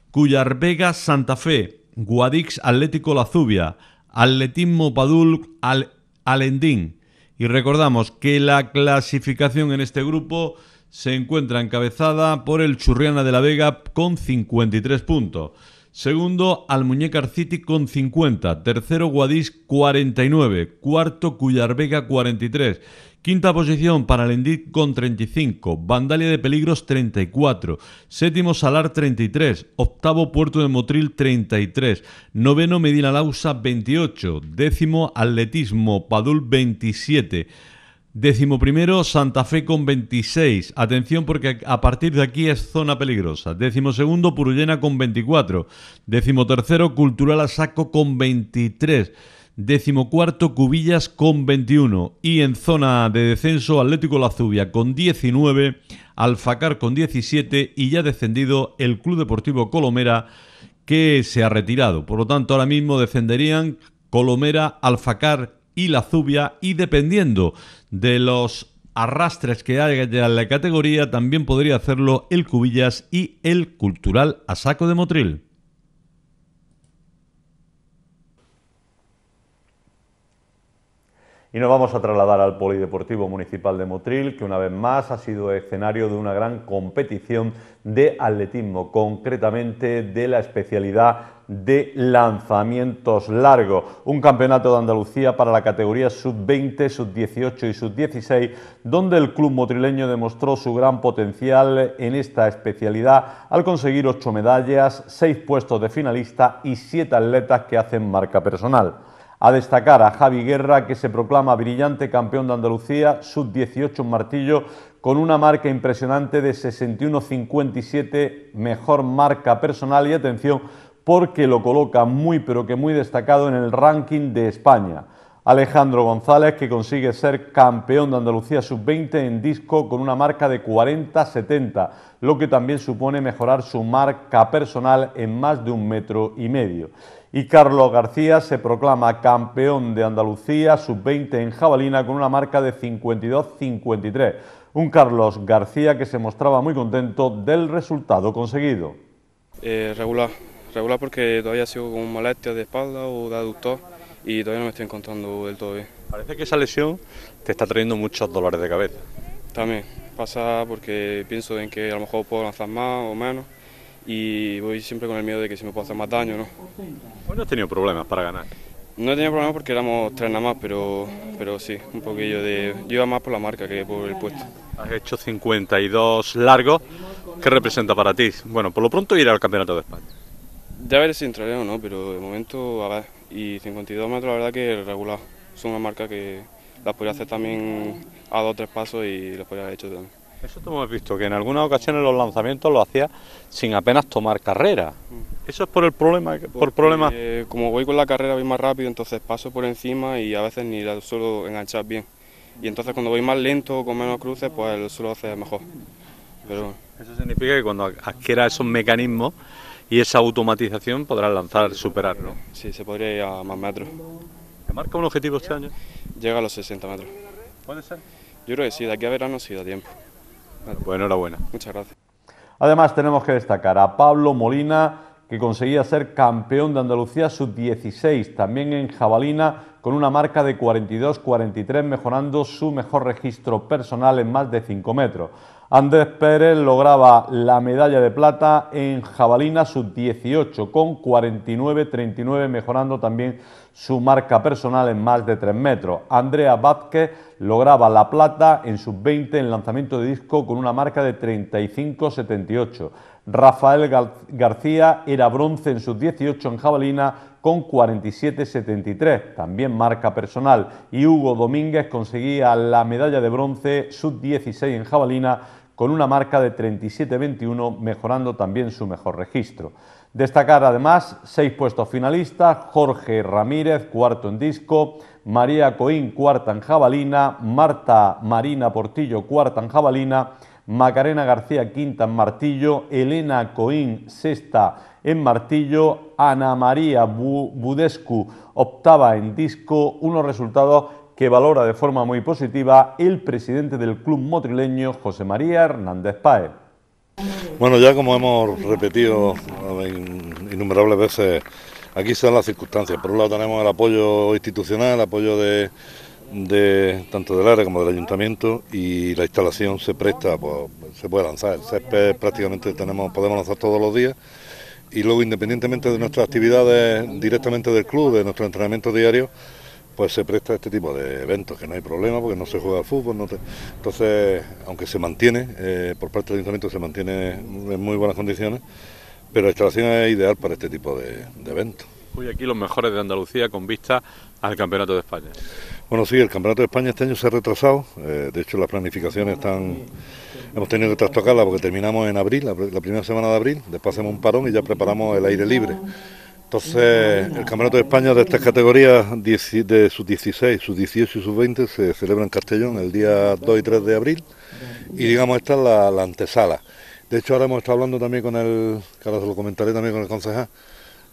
Cuyar Vega Santa Fe, Guadix Atlético La Zubia, Atletismo Padul Al Alendín. Y recordamos que la clasificación en este grupo se encuentra encabezada por el Churriana de la Vega con 53 puntos. Segundo, Almuñécar City con 50. Tercero, Guadix 49. Cuarto, Cuyar Vega 43. Quinta posición para Lendit con 35, Vandalia de Peligros 34, séptimo Salar 33, octavo Puerto de Motril 33, noveno Medina Lausa 28, décimo Atletismo Padul 27, décimo primero Santa Fe con 26, atención porque a partir de aquí es zona peligrosa, décimo segundo Purullena con 24, décimo tercero Cultural Asaco con 23, Decimocuarto Cubillas con 21 y en zona de descenso Atlético La Zubia con 19, Alfacar con 17 y ya descendido el Club Deportivo Colomera que se ha retirado. Por lo tanto, ahora mismo descenderían Colomera, Alfacar y La Zubia y dependiendo de los arrastres que haya en la categoría, también podría hacerlo el Cubillas y el Cultural a saco de Motril. Y nos vamos a trasladar al Polideportivo Municipal de Motril, que una vez más ha sido escenario de una gran competición de atletismo, concretamente de la especialidad de lanzamientos largos. Un campeonato de Andalucía para la categoría sub-20, sub-18 y sub-16, donde el club motrileño demostró su gran potencial en esta especialidad al conseguir ocho medallas, seis puestos de finalista y siete atletas que hacen marca personal. A destacar a Javi Guerra, que se proclama brillante campeón de Andalucía, sub-18 martillo, con una marca impresionante de 61.57, mejor marca personal y atención, porque lo coloca muy pero que muy destacado en el ranking de España. Alejandro González, que consigue ser campeón de Andalucía sub-20 en disco con una marca de 40-70, lo que también supone mejorar su marca personal en más de un metro y medio y Carlos García se proclama campeón de Andalucía sub-20 en jabalina con una marca de 52-53. Un Carlos García que se mostraba muy contento del resultado conseguido. Eh, regular, regular porque todavía sigo con molestias de espalda o de aductor y todavía no me estoy encontrando del todo bien. Parece que esa lesión te está trayendo muchos dolores de cabeza. También pasa porque pienso en que a lo mejor puedo lanzar más o menos y voy siempre con el miedo de que se me pueda hacer más daño, ¿no? no has tenido problemas para ganar? No he tenido problemas porque éramos tres nada más, pero, pero sí, un poquillo de... Yo iba más por la marca que por el puesto. Has hecho 52 largos, ¿qué representa para ti? Bueno, por lo pronto ir al Campeonato de España. Ya veré si entraré o no, pero de momento, a ver, y 52 metros la verdad que es regular. Es una marca que las podría hacer también a dos o tres pasos y las podría haber hecho también. Eso te hemos visto, que en algunas ocasiones los lanzamientos lo hacía sin apenas tomar carrera. Mm. ¿Eso es por el problema? Por problema? como voy con la carrera voy más rápido, entonces paso por encima y a veces ni la suelo enganchar bien. Y entonces cuando voy más lento, con menos cruces, pues lo suelo hacer mejor. Pero... Eso significa que cuando adquiera esos mecanismos y esa automatización podrás lanzar, superarlo. Sí, se podría ir a más metros. ¿Te marca un objetivo este año? Llega a los 60 metros. ¿Puede ser? Yo creo que sí, de aquí a verano sí da tiempo. Pues enhorabuena. Muchas gracias. Además, tenemos que destacar a Pablo Molina, que conseguía ser campeón de Andalucía sub-16, también en jabalina, con una marca de 42-43, mejorando su mejor registro personal en más de 5 metros. Andrés Pérez lograba la medalla de plata en jabalina sub-18 con 49-39, mejorando también su marca personal en más de 3 metros. Andrea Vázquez lograba la plata en sub-20 en lanzamiento de disco con una marca de 35-78. Rafael García era bronce en sub-18 en jabalina con 47-73, también marca personal. Y Hugo Domínguez conseguía la medalla de bronce sub-16 en jabalina con una marca de 37-21, mejorando también su mejor registro. Destacar además seis puestos finalistas, Jorge Ramírez, cuarto en disco, María Coín, cuarta en jabalina, Marta Marina Portillo, cuarta en jabalina, Macarena García, quinta en martillo, Elena Coín, sexta en martillo, Ana María Budescu, octava en disco, unos resultados que valora de forma muy positiva el presidente del club motrileño, José María Hernández Páez. Bueno, ya como hemos repetido innumerables veces, aquí son las circunstancias. Por un lado tenemos el apoyo institucional, el apoyo de, tanto del área como del ayuntamiento y la instalación se presta, pues, se puede lanzar. El prácticamente tenemos, podemos lanzar todos los días y luego independientemente de nuestras actividades directamente del club, de nuestro entrenamiento diario, pues se presta este tipo de eventos, que no hay problema porque no se juega al fútbol. Entonces, aunque se mantiene, eh, por parte del ayuntamiento se mantiene en muy buenas condiciones, pero la instalación es ideal para este tipo de, eventos. Hoy aquí los mejores de Andalucía con vista al Campeonato de España. Bueno, sí, el Campeonato de España este año se ha retrasado, eh, de hecho las planificaciones están... Hemos tenido que trastocarlas porque terminamos en abril, la, la primera semana de abril, después hacemos un parón y ya preparamos el aire libre. Entonces, el Campeonato de España de estas categorías, de sus 16, sus 18 y sus 20, se celebra en Castellón el día 2 y 3 de abril. Y digamos, esta es la, antesala. De hecho, ahora hemos estado hablando también con el, que ahora se lo comentaré también con el concejal,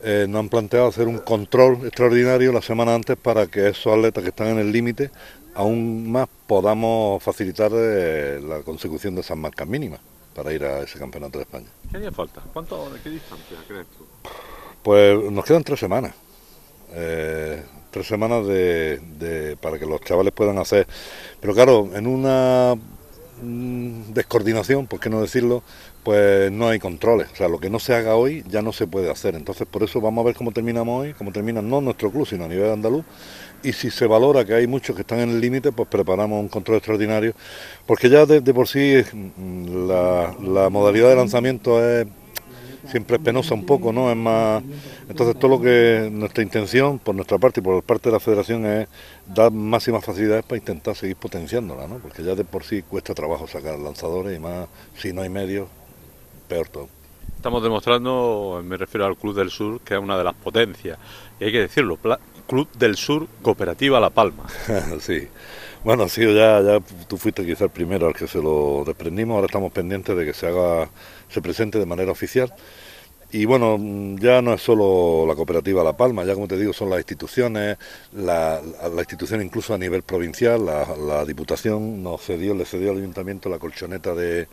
eh, nos han planteado hacer un control extraordinario la semana antes para que esos atletas que están en el límite aún más podamos facilitar eh, la consecución de esas marcas mínimas para ir a ese campeonato de España. ¿Qué haría falta? ¿Cuánto, ¿De qué distancia crees tú? Pues nos quedan tres semanas. Eh, tres semanas de, para que los chavales puedan hacer. Pero claro, en una mm, descoordinación, por qué no decirlo, pues no hay controles. O sea, lo que no se haga hoy ya no se puede hacer. Entonces, por eso vamos a ver cómo terminamos hoy, cómo termina no nuestro club, sino a nivel andaluz. Y si se valora que hay muchos que están en el límite, pues preparamos un control extraordinario. Porque ya de, por sí mm, la modalidad de lanzamiento es siempre es penosa un poco, ¿no? Es más. Entonces, todo lo que nuestra intención, por nuestra parte y por parte de la federación, es dar máximas facilidades para intentar seguir potenciándola, ¿no? Porque ya de por sí cuesta trabajo sacar lanzadores y más si no hay medios, peor todo. Estamos demostrando, me refiero al Club del Sur, que es una de las potencias. Y hay que decirlo, Club del Sur Cooperativa La Palma. sí. Bueno, sí, ya, ya tú fuiste quizá el primero al que se lo desprendimos, ahora estamos pendientes de que se haga, se presente de manera oficial. Y bueno, ya no es solo la cooperativa La Palma, ya como te digo, son las instituciones, la, institución incluso a nivel provincial, la, Diputación nos cedió, le cedió al Ayuntamiento la colchoneta de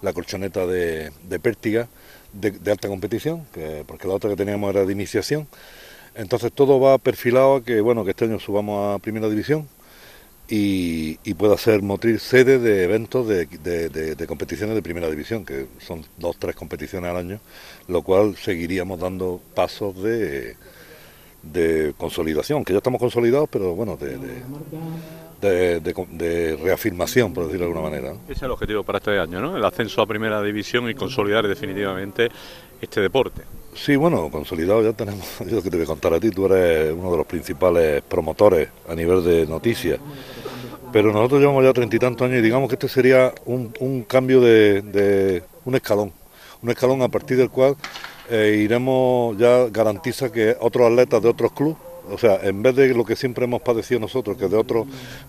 la colchoneta de, Pértiga de, de, alta competición, que, porque la otra que teníamos era de iniciación. Entonces todo va perfilado a que bueno que este año subamos a primera división, y, pueda ser motriz sede de eventos de, competiciones de primera división, que son dos, tres competiciones al año, lo cual seguiríamos dando pasos de, consolidación, que ya estamos consolidados, pero bueno, de, reafirmación, por decirlo de alguna manera. Ese es el objetivo para este año, ¿no? El ascenso a primera división y consolidar definitivamente este deporte. Sí, bueno, consolidado ya tenemos, yo que te voy a contar a ti, tú eres uno de los principales promotores a nivel de noticias, pero nosotros llevamos ya treinta y tantos años y digamos que este sería un, cambio de, un escalón, un escalón a partir del cual eh, iremos, ya garantiza que otros atletas de otros clubes o sea, en vez de lo que siempre hemos padecido nosotros, que de otros,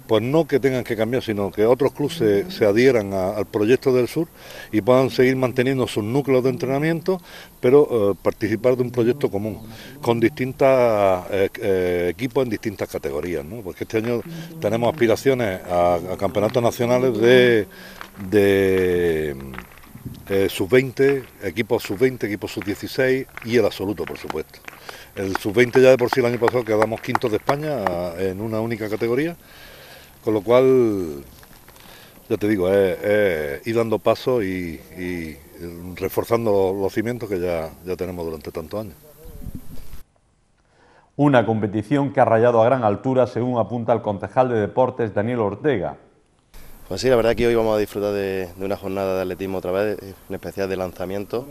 pues no que tengan que cambiar, sino que otros clubes se, adhieran al proyecto del sur y puedan seguir manteniendo sus núcleos de entrenamiento, pero eh, participar de un proyecto común, con distintos eh, eh, equipos en distintas categorías, ¿no? Porque este año tenemos aspiraciones a, campeonatos nacionales de, de sub-20, equipos sub-20, equipos sub-16 y el absoluto, por supuesto. El sub-20 ya de por sí el año pasado quedamos quintos de España en una única categoría, con lo cual, ya te digo, es, ir dando paso y, reforzando los cimientos que ya, ya tenemos durante tantos años. Una competición que ha rayado a gran altura, según apunta el concejal de deportes Daniel Ortega. Pues sí, la verdad que hoy vamos a disfrutar de, una jornada de atletismo otra vez, en especial de lanzamiento.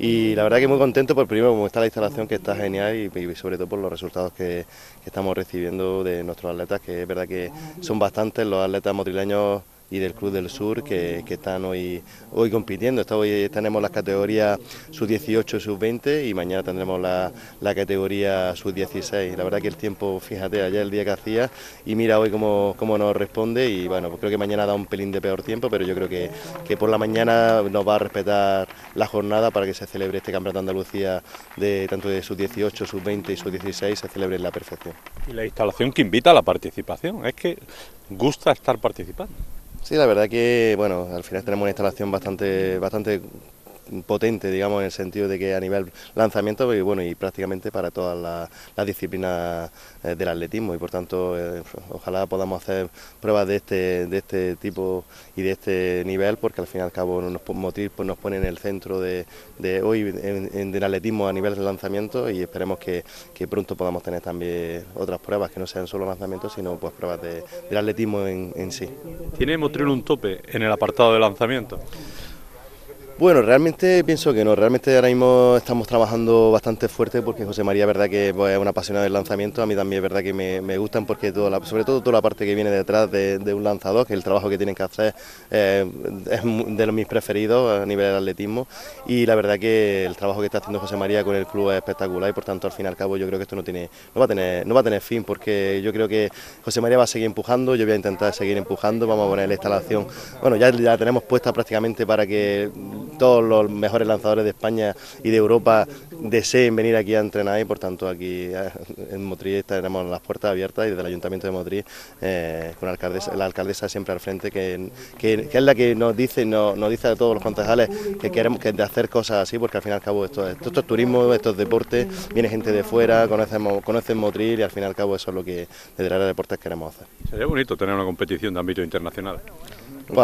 Y la verdad que muy contento por primero cómo está la instalación, que está genial, y, sobre todo por los resultados que, que, estamos recibiendo de nuestros atletas, que es verdad que son bastantes los atletas motrileños y del Club del Sur que, están hoy, hoy compitiendo. hoy tenemos las categorías sub-18 y sub-20 y mañana tendremos la, categoría sub-16. La verdad que el tiempo, fíjate, ayer el día que hacía y mira hoy cómo, cómo nos responde y bueno, pues creo que mañana da un pelín de peor tiempo, pero yo creo que, que por la mañana nos va a respetar la jornada para que se celebre este Campeonato Andalucía de tanto de sub-18, sub-20 y sub-16 se celebre en la perfección. Y la instalación que invita a la participación, es que gusta estar participando. Sí, la verdad que, bueno, al final tenemos una instalación bastante, bastante potente, digamos, en el sentido de que a nivel lanzamiento y bueno y prácticamente para todas las, disciplinas eh, del atletismo y por tanto eh, ojalá podamos hacer pruebas de este de este tipo y de este nivel porque al fin y al cabo nos, Motril pues, nos pone en el centro de, hoy del atletismo a nivel de lanzamiento y esperemos que, pronto podamos tener también otras pruebas que no sean solo lanzamientos sino pues pruebas de, del atletismo en, en sí. ¿Tiene Motril un tope en el apartado de lanzamiento? Bueno, realmente pienso que no, realmente ahora mismo estamos trabajando bastante fuerte porque José María es verdad que pues, es una apasionado del lanzamiento, a mí también es verdad que me, gustan porque todo sobre todo toda la parte que viene detrás de, un lanzador, que el trabajo que tienen que hacer eh, es de los mis preferidos a nivel del atletismo. Y la verdad que el trabajo que está haciendo José María con el club es espectacular y por tanto al fin y al cabo yo creo que esto no tiene no va a tener no va a tener fin porque yo creo que José María va a seguir empujando, yo voy a intentar seguir empujando, vamos a poner la instalación, bueno ya la tenemos puesta prácticamente para que todos los mejores lanzadores de España y de Europa deseen venir aquí a entrenar y por tanto aquí eh, en Motriz tenemos las puertas abiertas y desde el Ayuntamiento de Motriz eh, con la alcaldesa, siempre al frente que, es la que nos dice nos, nos dice a todos los concejales que queremos que de hacer cosas así porque al fin y al cabo esto, esto, es turismo, esto es deporte, viene gente de fuera, conocemos, conocen Motril y al fin y al cabo eso es lo que desde la de deportes queremos hacer. Sería bonito tener una competición de ámbito internacional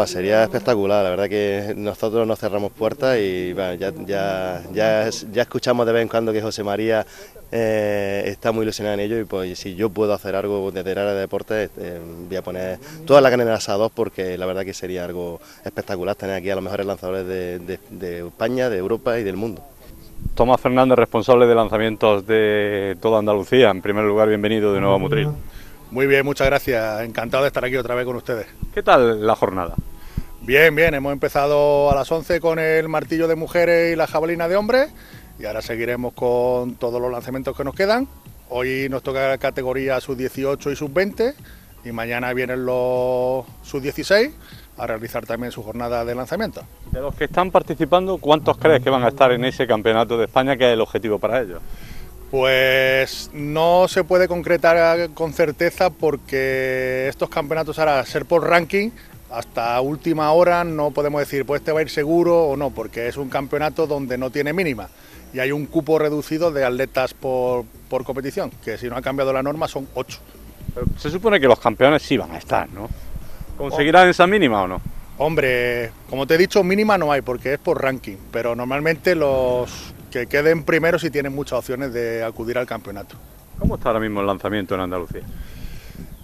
sería espectacular, la verdad que nosotros nos cerramos puertas y ya, ya, ya, escuchamos de vez en cuando que José María eh, está muy ilusionado en ello y pues si yo puedo hacer algo desde el área de deportes eh, voy a poner toda la carne en el asador porque la verdad que sería algo espectacular tener aquí a los mejores lanzadores de, de España, de Europa y del mundo. Tomás Fernández, responsable de lanzamientos de toda Andalucía. En primer lugar, bienvenido de nuevo a Mutril. Muy bien, muchas gracias. Encantado de estar aquí otra vez con ustedes. ¿Qué tal la jornada? Bien, bien. Hemos empezado a las 11 con el martillo de mujeres y la jabalina de hombres y ahora seguiremos con todos los lanzamientos que nos quedan. Hoy nos toca la categoría sub-18 y sub-20 y mañana vienen los sub-16 a realizar también su jornada de lanzamiento. De los que están participando, ¿cuántos crees que van a estar en ese campeonato de España que es el objetivo para ellos? Pues no se puede concretar con certeza porque estos campeonatos ahora ser por ranking hasta última hora no podemos decir pues este va a ir seguro o no porque es un campeonato donde no tiene mínima y hay un cupo reducido de atletas por, competición que si no ha cambiado la norma son ocho. Se supone que los campeones sí van a estar, ¿no? ¿Conseguirán esa mínima o no? Hombre, como te he dicho, mínima no hay porque es por ranking, pero normalmente los que queden primero si tienen muchas opciones de acudir al campeonato. ¿Cómo está ahora mismo el lanzamiento en Andalucía?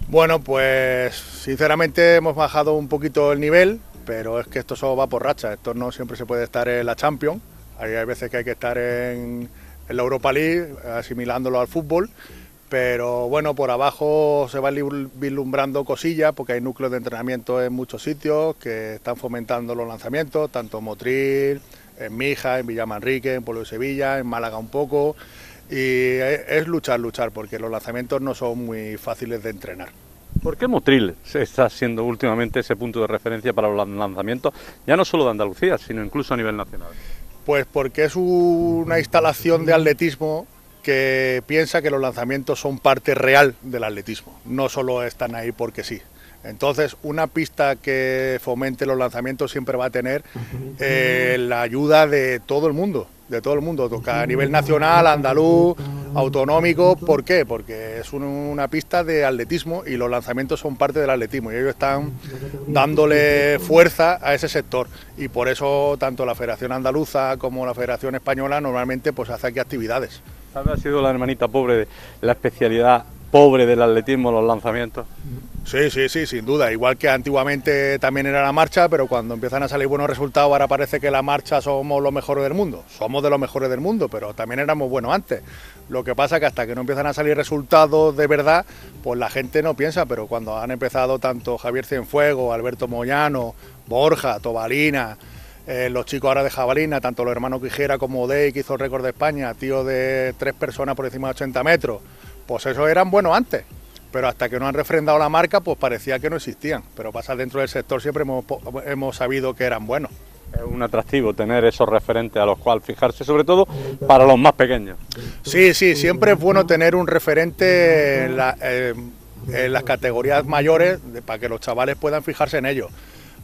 Bueno, pues sinceramente hemos bajado un poquito el nivel, pero es que esto solo va por racha, esto no siempre se puede estar en la Champions, hay, veces que hay que estar en, en la Europa League, asimilándolo al fútbol, pero bueno, por abajo se va vislumbrando cosillas porque hay núcleos de entrenamiento en muchos sitios que están fomentando los lanzamientos, tanto Motril, en Mija, en Villamanrique, en Pueblo de Sevilla, en Málaga un poco. Y es luchar, luchar, porque los lanzamientos no son muy fáciles de entrenar. ¿Por qué Motril está siendo últimamente ese punto de referencia para los lanzamientos, ya no solo de Andalucía, sino incluso a nivel nacional? Pues porque es una instalación de atletismo que piensa que los lanzamientos son parte real del atletismo, no solo están ahí porque sí. Entonces, una pista que fomente los lanzamientos siempre va a tener eh, la ayuda de todo el mundo, de todo el mundo, toca a nivel nacional, andaluz, autonómico. ¿Por qué? Porque es una pista de atletismo y los lanzamientos son parte del atletismo y ellos están dándole fuerza a ese sector y por eso tanto la Federación Andaluza como la Federación Española normalmente pues hace aquí actividades. ¿Ha sido la hermanita pobre de la especialidad pobre del atletismo, los lanzamientos? Sí, sí, sí, sin duda. Igual que antiguamente también era la marcha, pero cuando empiezan a salir buenos resultados, ahora parece que la marcha somos los mejores del mundo. Somos de los mejores del mundo, pero también éramos buenos antes. Lo que pasa es que hasta que no empiezan a salir resultados de verdad, pues la gente no piensa, pero cuando han empezado tanto Javier Cienfuego, Alberto Moyano, Borja, Tobalina, eh, los chicos ahora de Jabalina, tanto los hermanos Quijera como Dey, que hizo el récord de España, tío de tres personas por encima de 80 metros, pues esos eran buenos antes pero hasta que no han refrendado la marca, pues parecía que no existían. Pero pasa dentro del sector siempre hemos, sabido que eran buenos. Es un atractivo tener esos referentes a los cuales fijarse, sobre todo para los más pequeños. Sí, sí, siempre es bueno tener un referente en, eh, las categorías mayores para que los chavales puedan fijarse en ellos.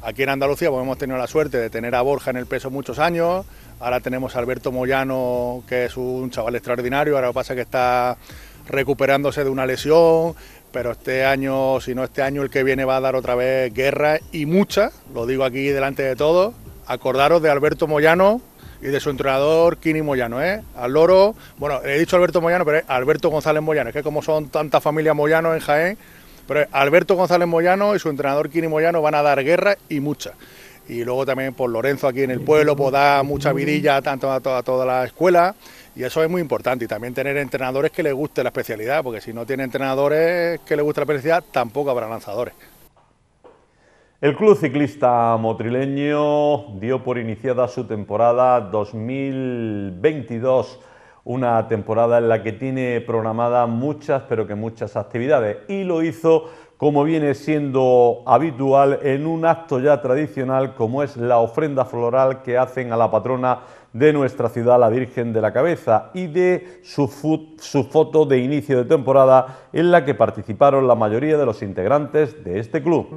Aquí en Andalucía pues, hemos tenido la suerte de tener a Borja en el peso muchos años, ahora tenemos a Alberto Moyano, que es un chaval extraordinario, ahora pasa que está recuperándose de una lesión, pero este año, si no este año, el que viene va a dar otra vez guerra y mucha, lo digo aquí delante de todos, acordaros de Alberto Moyano y de su entrenador Kini Moyano, ¿eh? Al loro, bueno, he dicho Alberto Moyano, pero es Alberto González Moyano, es que como son tantas familias Moyano en Jaén, pero Alberto González Moyano y su entrenador Kini Moyano van a dar guerra y mucha. Y luego también por Lorenzo aquí en el pueblo, pues da mucha vidilla tanto a toda la escuela y eso es muy importante. Y también tener entrenadores que les guste la especialidad, porque si no tiene entrenadores que les guste la especialidad, tampoco habrá lanzadores. El club ciclista motrileño dio por iniciada su temporada 2022, una temporada en la que tiene programada muchas, pero que muchas actividades, y lo hizo como viene siendo habitual en un acto ya tradicional como es la ofrenda floral que hacen a la patrona de nuestra ciudad, la Virgen de la Cabeza, y de su, su, foto de inicio de temporada en la que participaron la mayoría de los integrantes de este club.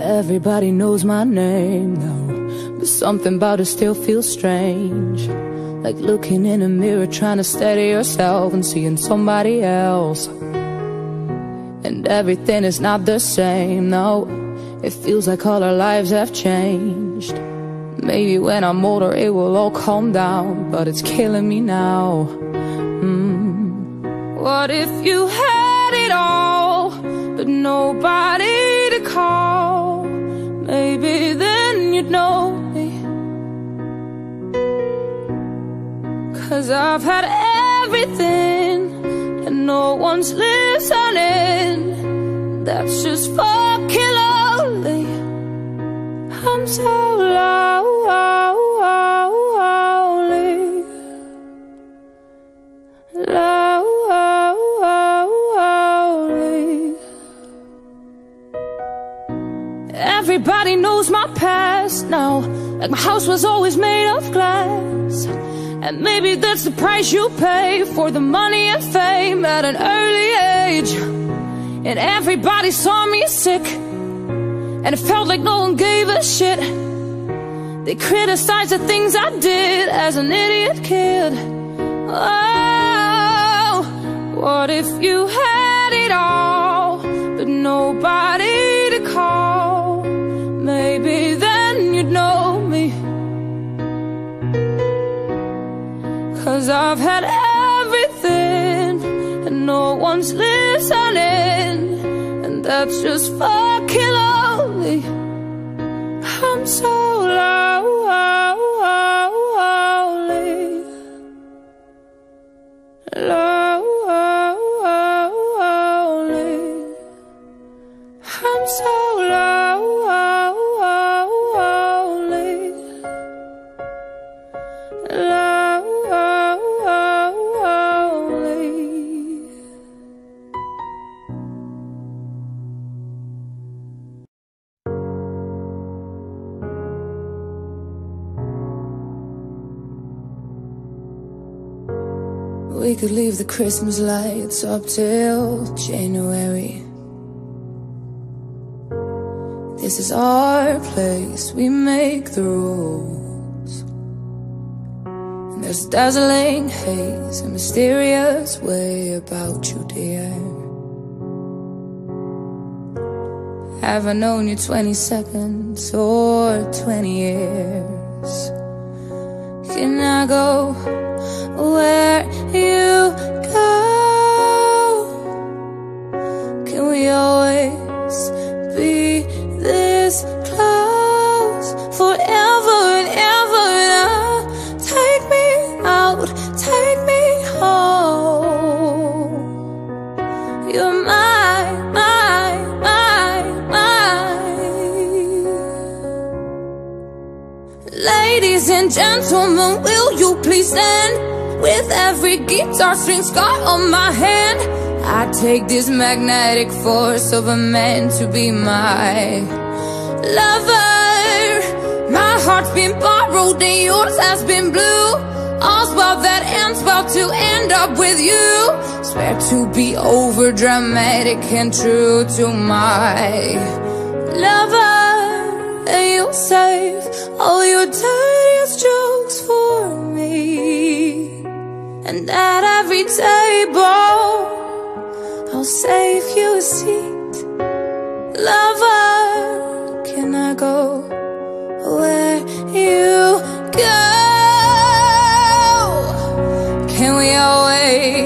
Everybody knows my name now, but something about it still feels strange. Like looking in a mirror, trying to steady yourself and seeing somebody else. And everything is not the same, no. It feels like all our lives have changed Maybe when I'm older it will all calm down But it's killing me now mm. What if you had it all But nobody to call Maybe then you'd know Cause I've had everything And no one's listening That's just fucking lonely. I'm so lonely, lonely. Everybody knows my past now, like my house was always made of glass. And maybe that's the price you pay for the money and fame at an early age. And everybody saw me sick and it felt like no one gave a shit. They criticized the things I did as an idiot kid. Oh, what if you had it all But nobody to call I've had everything And no one's listening And that's just fucking lonely I'm so lonely could leave the Christmas lights up till January. This is our place, we make the rules. And There's a dazzling haze, a mysterious way about you, dear. Have I known you 20 seconds or 20 years? Can I go where you go? Can we always be this close forever and ever? Now, take me out, take me home. You're my, my, my, my. Ladies and gentlemen, will you please stand? With every guitar string scar on my hand, I take this magnetic force of a man to be my lover. My heart's been borrowed and yours has been blue. All's well that ends well to end up with you. Swear to be over dramatic and true to my lover. And you'll save all your dirtiest jokes for me. And at every table, I'll save you a seat. Lover, can I go where you go? Can we always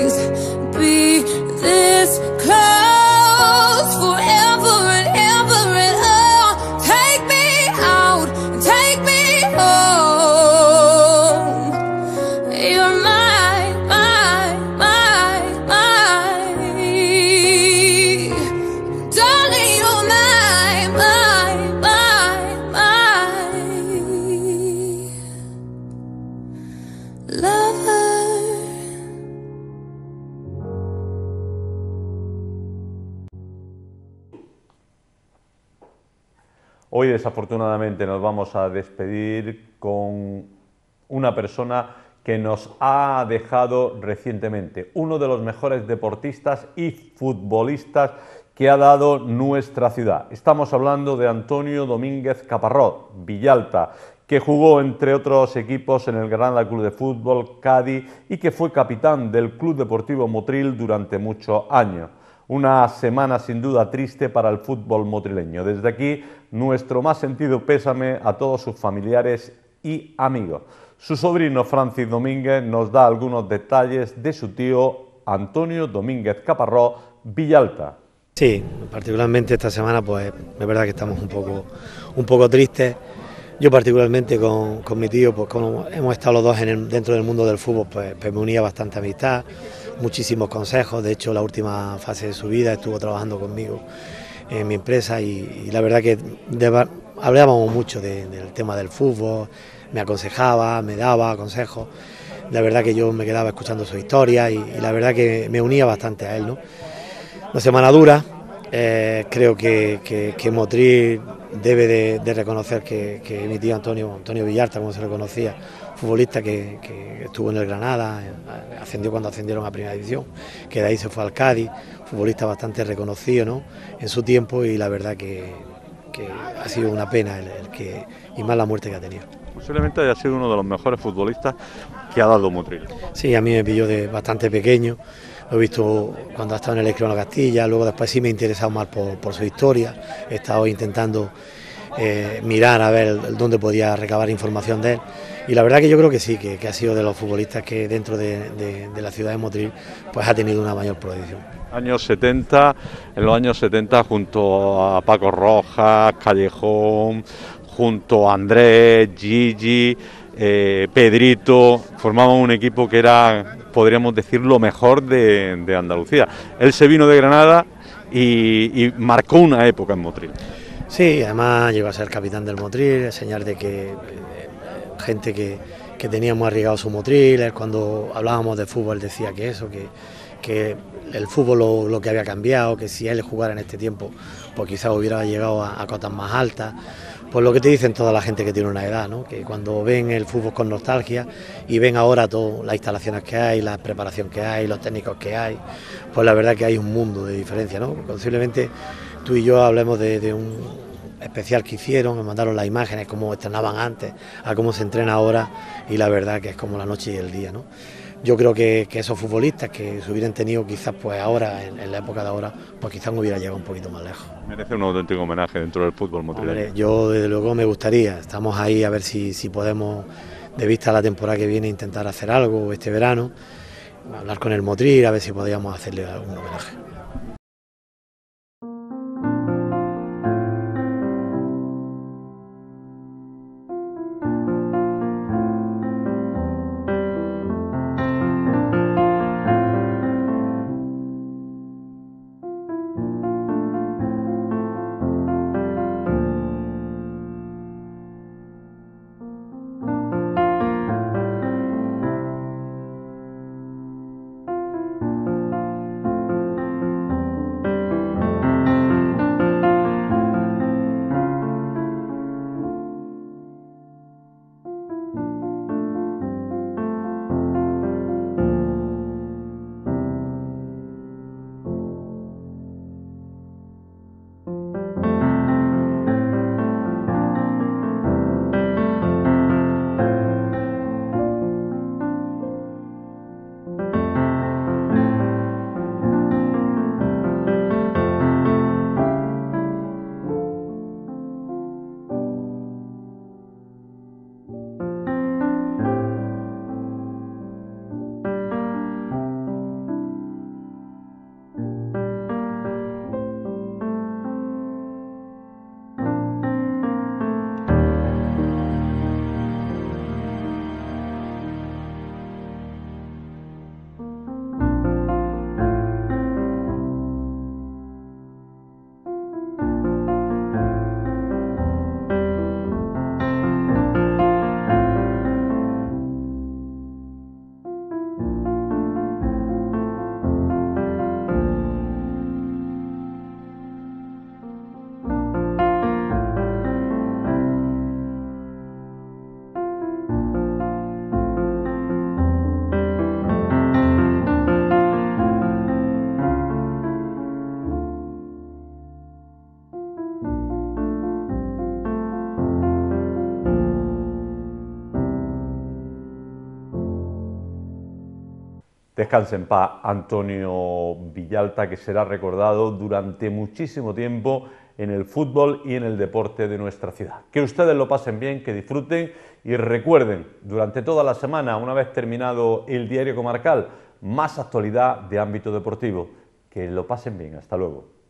Hoy desafortunadamente nos vamos a despedir con una persona que nos ha dejado recientemente, uno de los mejores deportistas y futbolistas que ha dado nuestra ciudad. Estamos hablando de Antonio Domínguez Caparrós, Villalta, que jugó entre otros equipos en el Granada Club de Fútbol, Cádiz y que fue capitán del Club Deportivo Motril durante muchos años. Una semana sin duda triste para el fútbol motrileño. Desde aquí, nuestro más sentido pésame a todos sus familiares y amigos. Su sobrino Francis Domínguez nos da algunos detalles de su tío Antonio Domínguez Caparrós Villalta. Sí, particularmente esta semana pues es verdad que estamos un poco, un poco tristes. Yo particularmente con, con mi tío, pues como hemos estado los dos dentro del mundo del fútbol, pues, pues me unía bastante amistad, muchísimos consejos. De hecho, la última fase de su vida estuvo trabajando conmigo en mi empresa y, la verdad que hablábamos mucho de- del tema del fútbol, me aconsejaba, me daba consejos. La verdad que yo me quedaba escuchando su historia y, la verdad que me unía bastante a él, ¿no? Una semana dura, eh, creo que, que, Motril debe de, reconocer que, mi tío Antonio, Antonio Villarta, como se le conocía, futbolista que, que estuvo en el Granada, eh, ascendió cuando ascendieron a Primera División, que de ahí se fue al Cádiz, futbolista bastante reconocido ¿no? en su tiempo y la verdad que, que ha sido una pena el, el que, y más la muerte que ha tenido. Posiblemente haya sido uno de los mejores futbolistas que ha dado Motril. Sí, a mí me pilló de bastante pequeño. Lo he visto cuando ha estado en el Escribano Castilla, luego después sí me he interesado más por, por su historia. He estado intentando eh, mirar a ver dónde podía recabar información de él. Y la verdad que yo creo que sí, que, que ha sido de los futbolistas que dentro de, de- de la ciudad de Motril pues ha tenido una mayor proyección. Años 70, en los años 70 junto a Paco Rojas, Callejón, junto a Andrés, Gigi, eh, Pedrito, formaban un equipo que era, podríamos decir, lo mejor de, de Andalucía. Él se vino de Granada y, y marcó una época en Motril. Sí, además llegó a ser capitán del Motril, señal de que gente que, que tenía muy arriesgado su Motril, él cuando hablábamos de fútbol decía que eso, que, que el fútbol lo, lo que había cambiado, que si él jugara en este tiempo, pues quizás hubiera llegado a, cotas más altas. Pues lo que te dicen toda la gente que tiene una edad, ¿no? que cuando ven el fútbol con nostalgia y ven ahora todas las instalaciones que hay, la preparación que hay, los técnicos que hay, pues la verdad que hay un mundo de diferencia. ¿no? Posiblemente tú y yo hablemos de un especial que hicieron, me mandaron las imágenes, cómo entrenaban antes, a cómo se entrena ahora y la verdad que es como la noche y el día. ¿no? Yo creo que, esos futbolistas que se hubieran tenido quizás pues ahora, en, la época de ahora, pues quizás no hubiera llegado un poquito más lejos. Merece un auténtico homenaje dentro del fútbol motrileño. Yo desde luego me gustaría, estamos ahí a ver si, si podemos, de vista a la temporada que viene, intentar hacer algo este verano, hablar con el Motril, a ver si podíamos hacerle algún homenaje. Descanse en paz Antonio Villalta, que será recordado durante muchísimo tiempo en el fútbol y en el deporte de nuestra ciudad. Que ustedes lo pasen bien, que disfruten y recuerden durante toda la semana, una vez terminado el diario comarcal, más actualidad de ámbito deportivo. Que lo pasen bien. Hasta luego.